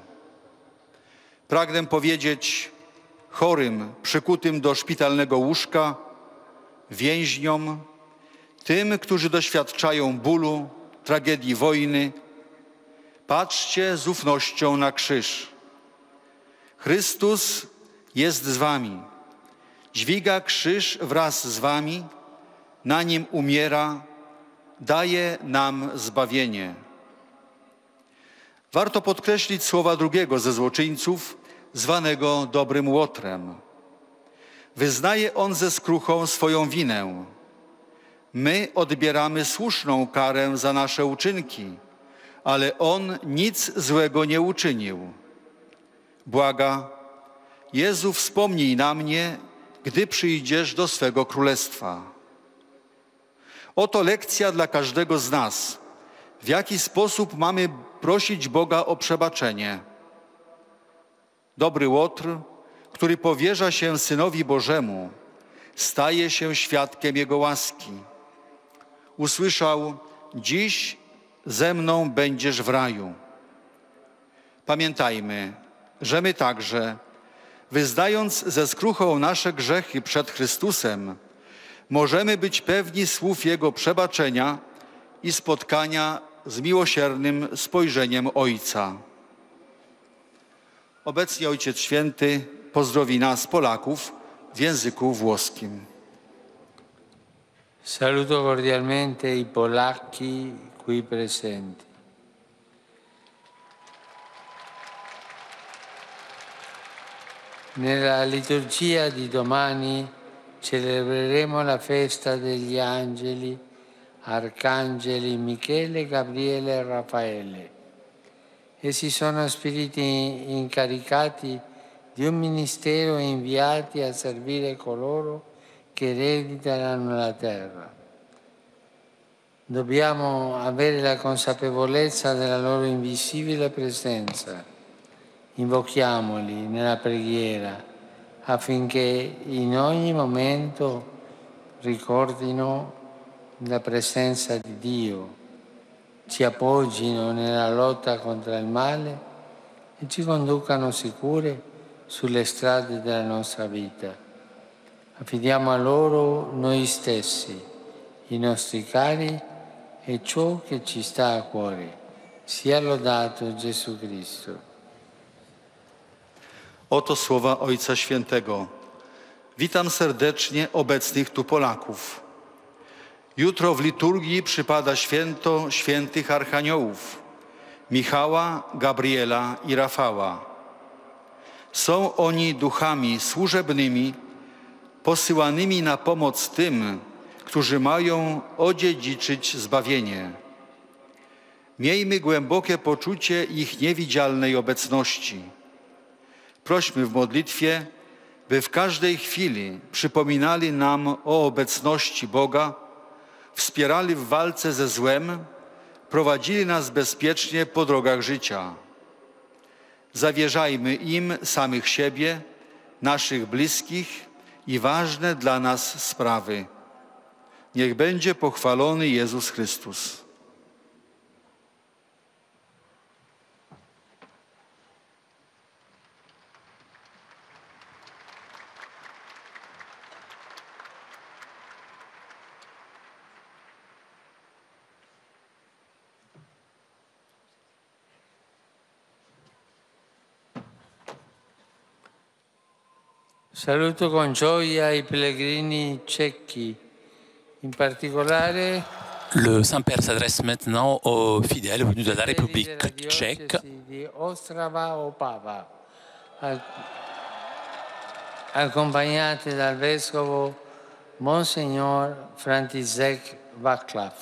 Pragnę powiedzieć chorym, przykutym do szpitalnego łóżka, więźniom, tym, którzy doświadczają bólu, tragedii wojny, patrzcie z ufnością na krzyż. Chrystus jest z wami. Dźwiga krzyż wraz z wami, na nim umiera, daje nam zbawienie. Warto podkreślić słowa drugiego ze złoczyńców, zwanego dobrym łotrem. Wyznaje on ze skruchą swoją winę. My odbieramy słuszną karę za nasze uczynki, ale on nic złego nie uczynił. Błaga, Jezu, wspomnij na mnie, gdy przyjdziesz do swego królestwa. Oto lekcja dla każdego z nas. W jaki sposób mamy prosić Boga o przebaczenie? Dobry łotr, który powierza się Synowi Bożemu, staje się świadkiem Jego łaski. Usłyszał, dziś ze mną będziesz w raju. Pamiętajmy, że my także, wyznając ze skruchą nasze grzechy przed Chrystusem, możemy być pewni słów Jego przebaczenia i spotkania z miłosiernym spojrzeniem Ojca. Obecnie Ojciec Święty pozdrowi nas, Polaków, w języku włoskim. Saluto cordialmente i polacchi qui presenti. Nella liturgia di domani celebreremo la festa degli angeli, arcangeli Michele, Gabriele e Raffaele. Essi sono spiriti incaricati di un ministero inviati a servire coloro che erediteranno la terra. Dobbiamo avere la consapevolezza della loro invisibile presenza. Invochiamoli nella preghiera affinché in ogni momento ricordino la presenza di Dio, ci appoggino nella lotta contro il male e ci conducano sicure sulle strade della nostra vita. Affidiamo a loro noi stessi, i nostri cari e ciò che ci sta a cuore. Sia lodato Gesù Cristo. Oto słowa Ojca Świętego. Witam serdecznie obecnych tu Polaków. Jutro w liturgii przypada święto świętych archaniołów Michała, Gabriela i Rafała. Są oni duchami służebnymi posyłanymi na pomoc tym, którzy mają odziedziczyć zbawienie. Miejmy głębokie poczucie ich niewidzialnej obecności. Prośmy w modlitwie, by w każdej chwili przypominali nam o obecności Boga, wspierali w walce ze złem, prowadzili nas bezpiecznie po drogach życia. Zawierzajmy im samych siebie, naszych bliskich i ważne dla nas sprawy. Niech będzie pochwalony Jezus Chrystus. Saluto con gioia i pellegrini ciechi, Le Saint-Père s'adresse maintenant aux fidèles venus de la République tchèque. accompagnati dal vescovo Monsignor František Vaclav.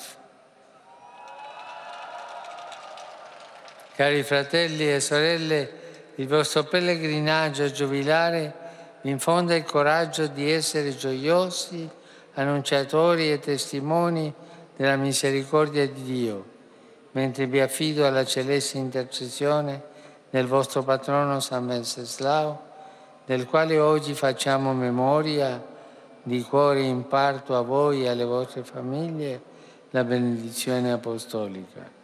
Cari fratelli e sorelle, il vostro pellegrinaggio giubilare vi infonde il coraggio di essere gioiosi, annunciatori e testimoni della misericordia di Dio, mentre vi affido alla celeste intercessione del vostro patrono San Venceslao, del quale oggi facciamo memoria, di cuore imparto a voi e alle vostre famiglie la benedizione apostolica.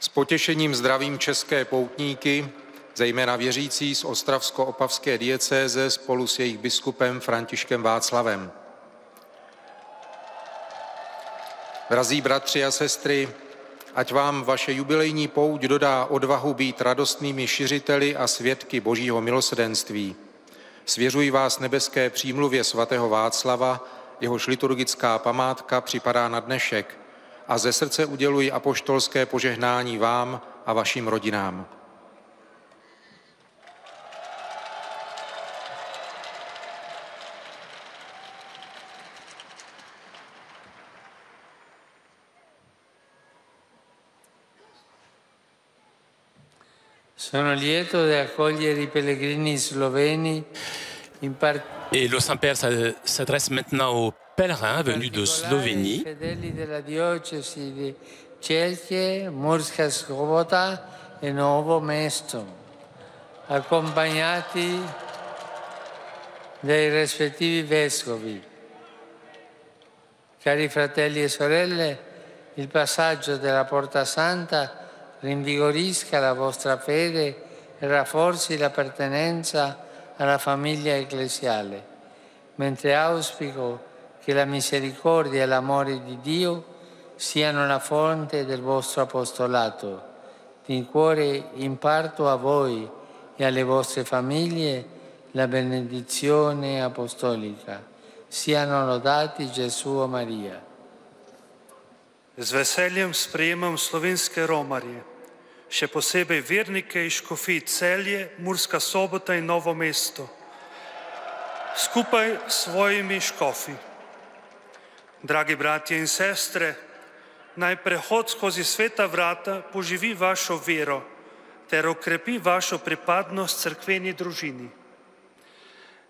S potěšením zdravím české poutníky, zejména věřící z Ostravsko-Opavské diecéze spolu s jejich biskupem Františkem Václavem. Drazí bratři a sestry, ať vám vaše jubilejní pouť dodá odvahu být radostnými šiřiteli a svědky Božího milosedenství. Svěřuji vás nebeské přímluvě svatého Václava, jehož liturgická památka připadá na dnešek a ze srdce uděluji apoštolské požehnání vám a vašim rodinám. Sono lieto di accogliere i pellegrini sloveni, Et le Saint-Père s'a- s'adresse maintenant aux pèlerins venus de Slovénie. fedeli della diocesi di Celje, Murska Sobota e Novo Mesto, accompagnati dai rispettivi vescovi. Cari fratelli e sorelle, il passaggio della Porta Santa rinvigorisca la vostra fede e rafforzi l'appartenenza alla famiglia ecclesiale, mentre auspico che la misericordia e l'amore di Dio siano la fonte del vostro apostolato. Di cuore imparto a voi e alle vostre famiglie la benedizione apostolica. Siano lodati Gesù e Maria. Z veseljem sprejemam slovenske romarje, še posebej vernike iz Škofij Celje, Murska sobota in Novo mesto, skupaj s svojimi škofi. Dragi bratje in sestre, naj prehod skozi sveta vrata poživi vašo vero ter okrepi vašo pripadnost crkveni družini.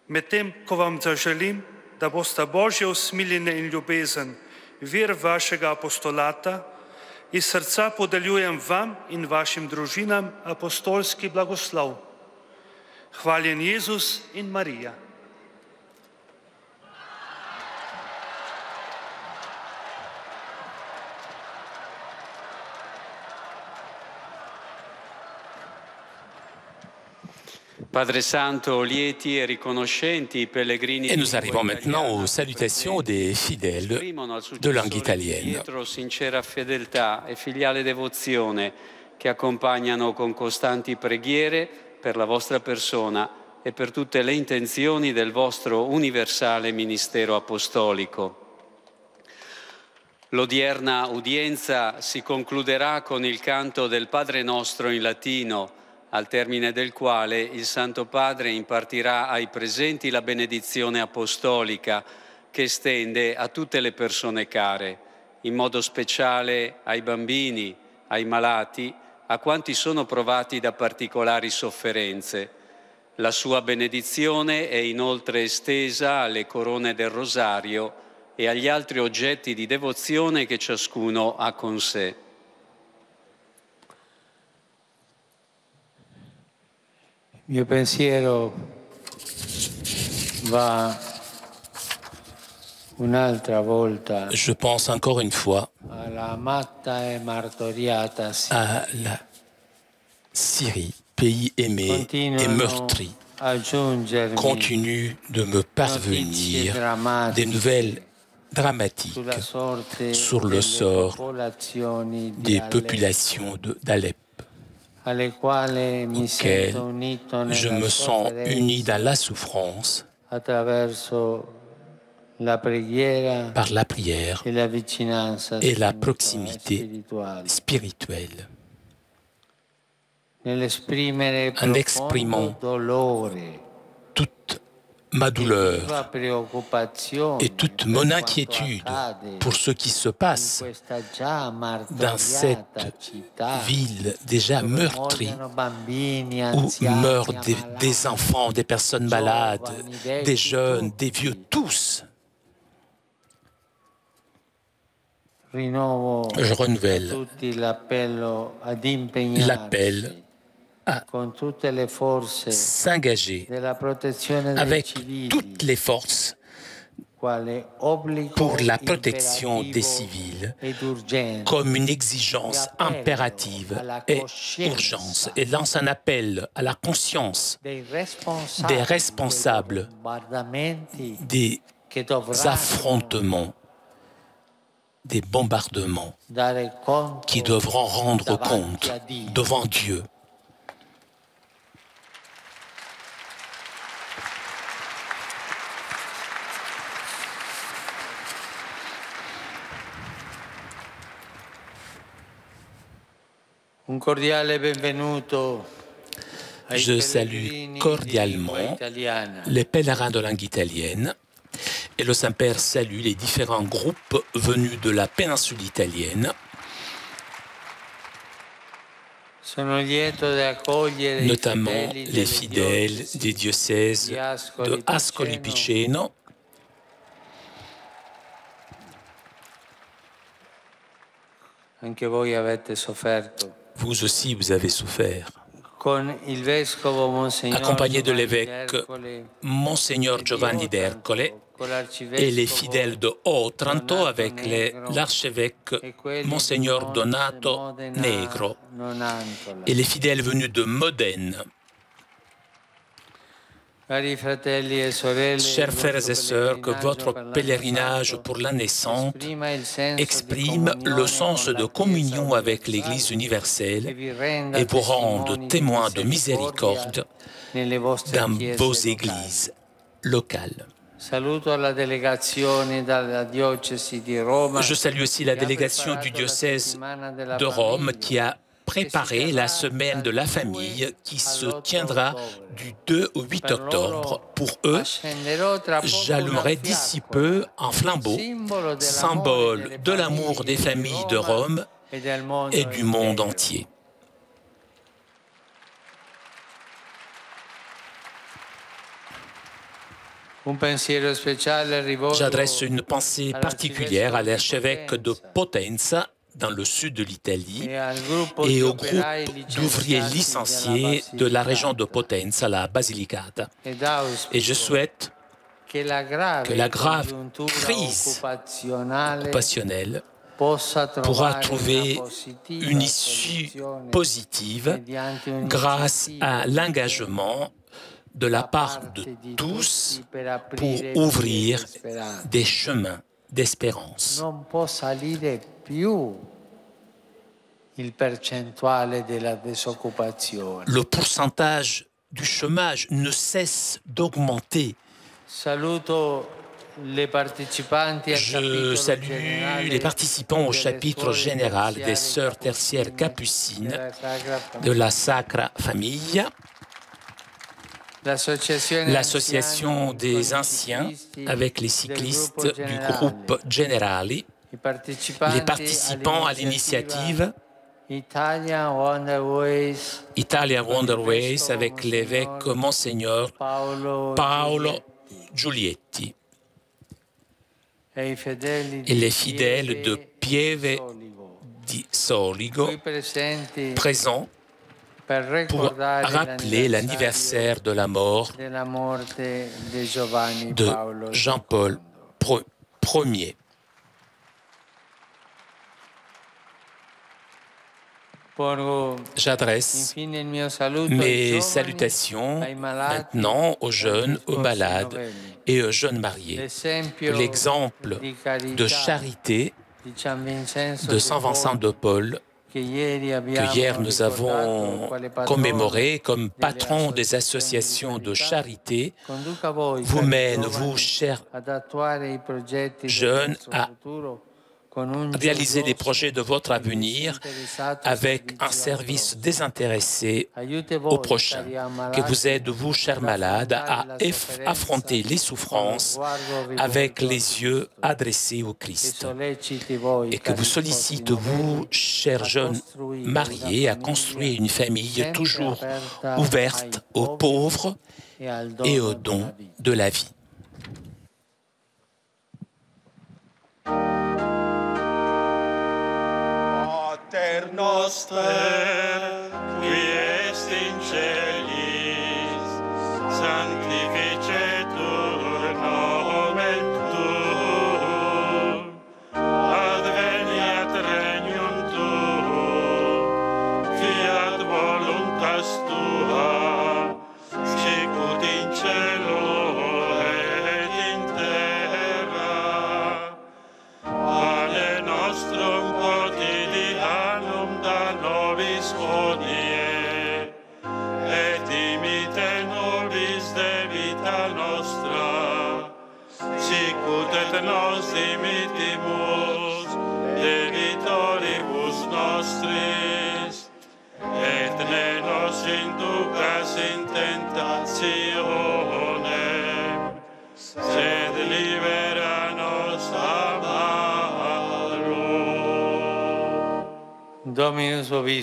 Medtem, ko vam zaželim, da boste Božje usmiljene in ljubezen, vir vašega apostolata, iz srca podeljujem vam in vašim družinam apostolski blagoslov. Hvaljen Jezus in Marija. Et di nous lingua arrivons maintenant aux salutations des fidèles de langue italienne. Pietro sincera fedeltà e filiale devozione che accompagnano con costanti preghiere per la vostra persona e per tutte le intenzioni del vostro universale ministero apostolico. L'odierna udienza si concluderà con il canto del Padre nostro in latino, al termine del quale il Santo Padre impartirà ai presenti la benedizione apostolica che estende a tutte le persone care, in modo speciale ai bambini, ai malati, a quanti sono provati da particolari sofferenze. La sua benedizione è inoltre estesa alle corone del rosario e agli altri oggetti di devozione che ciascuno ha con sé. Mio pensiero va un'altra volta Je pense encore une fois e à la Syrie, pays aimé et meurtri, continue de me parvenir des nouvelles dramatiques sur le sort des Aleppo, populations d'Alep, auxquelles je me sens uni dans la souffrance. Par la prière e et la spirituale- proximité spirituelle. En exprimant toute ma douleur et toute mon inquiétude pour ce qui se passe dans cette ville déjà meurtrie, où meurent des, enfants, des personnes malades, des jeunes, des vieux, tous. Je renouvelle l'appel à forze s'engager avec toutes les forces pour la protection des civils comme une exigence impérative et urgence et lance un appel à la conscience des responsables des affrontements, des bombardements qui devront rendre compte devant Dieu. Je salue cordialement les pèlerins de langue italienne et le Saint-Père salue les différents groupes venus de la péninsule italienne, notamment les fidèles des diocèses de Ascoli Piceno, Piceno, Anche voi avete sofferto. Vous aussi vous avez souffert. Accompagné de l'évêque Monseigneur Giovanni d'Ercole et les fidèles de Otranto avec l'archevêque Monseigneur Donato Negro et les fidèles venus de Modène. Cari fratelli e sorelle, Chers il frères et sœurs, que votre pèlerinage pour senso di exprime le sens de la communion avec l'Église e universelle et vous rende témoins de miséricorde dans vos églises locales. La. Je salue aussi la délégation du la diocèse de Rome qui a préparé la semaine de la famille qui se tiendra du 2 au 8 octobre. Pour eux, j'allumerai d'ici peu un flambeau, symbole de l'amour des familles de Rome et du monde entier. J'adresse une pensée particulière à l'archevêque de Potenza, dans le sud de l'Italie, et au groupe d'ouvriers licenciés de la région de. Potenza, la Basilicata. Et je souhaite que la grave crise possa pourra trouver une issue positive grâce à l'engagement de la part de tous pour ouvrir des chemins d'espérance. Le pourcentage du chômage ne cesse d'augmenter. Je salue les participants au chapitre général des sœurs tertiaires capucines de la Sacra Famiglia, l'association des anciens avec les cyclistes du groupe Generali, les participants à l'initiative. Italia Wonderways. Avec l'évêque Monseigneur Paolo, Giulietti. E et les fidèles de Pieve di Soligo présents pour rappeler l'anniversaire de la mort de Jean-Paul Ier. J'adresse mes salutations maintenant aux jeunes, aux malades et aux jeunes mariés. L'exemple de charité de Saint Vincent de Paul que hier nous avons commémoré comme patron des associations de charité, vous mène, vous, chers jeunes, à réaliser les projets de votre avenir avec un service désintéressé au prochain, que vous êtes, vous, chers malades, à affronter les souffrances avec les yeux adressés au Christ. Et que vous sollicite, vous, chers jeunes mariés, à construire une famille toujours ouverte aux pauvres et aux dons de la vie. Pater noster, qui est in celis, sanctificatus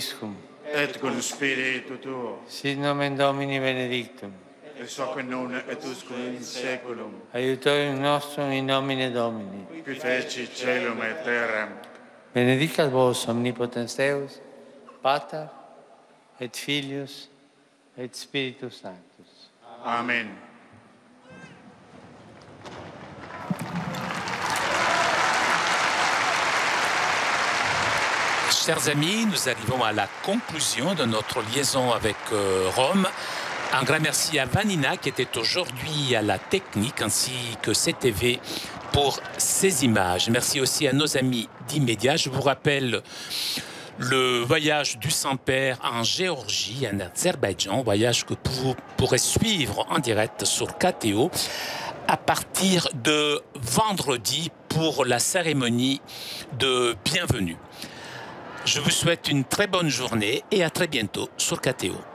Vobiscum. Et cum spiritu tuo, Sit nomen Domini benedictum. ex hoc non et usque in saeculum, Aiutorium nostrum in nomine Domini. qui feci celum et terram, Benedicat vos omnipotens Deus, Pater et Filius et Spiritus Sanctus. Amen. Chers amis, nous arrivons à la conclusion de notre liaison avec euh, Rome. Un grand merci à Vanina qui était aujourd'hui à la technique ainsi que CTV pour ces images. Merci aussi à nos amis d'Immédiat. Je vous rappelle le voyage du Saint-Père en Géorgie, en Azerbaïdjan, voyage que vous pourrez suivre en direct sur KTO à partir de vendredi pour la cérémonie de bienvenue. Je vous souhaite une très bonne journée et à très bientôt sur KTO.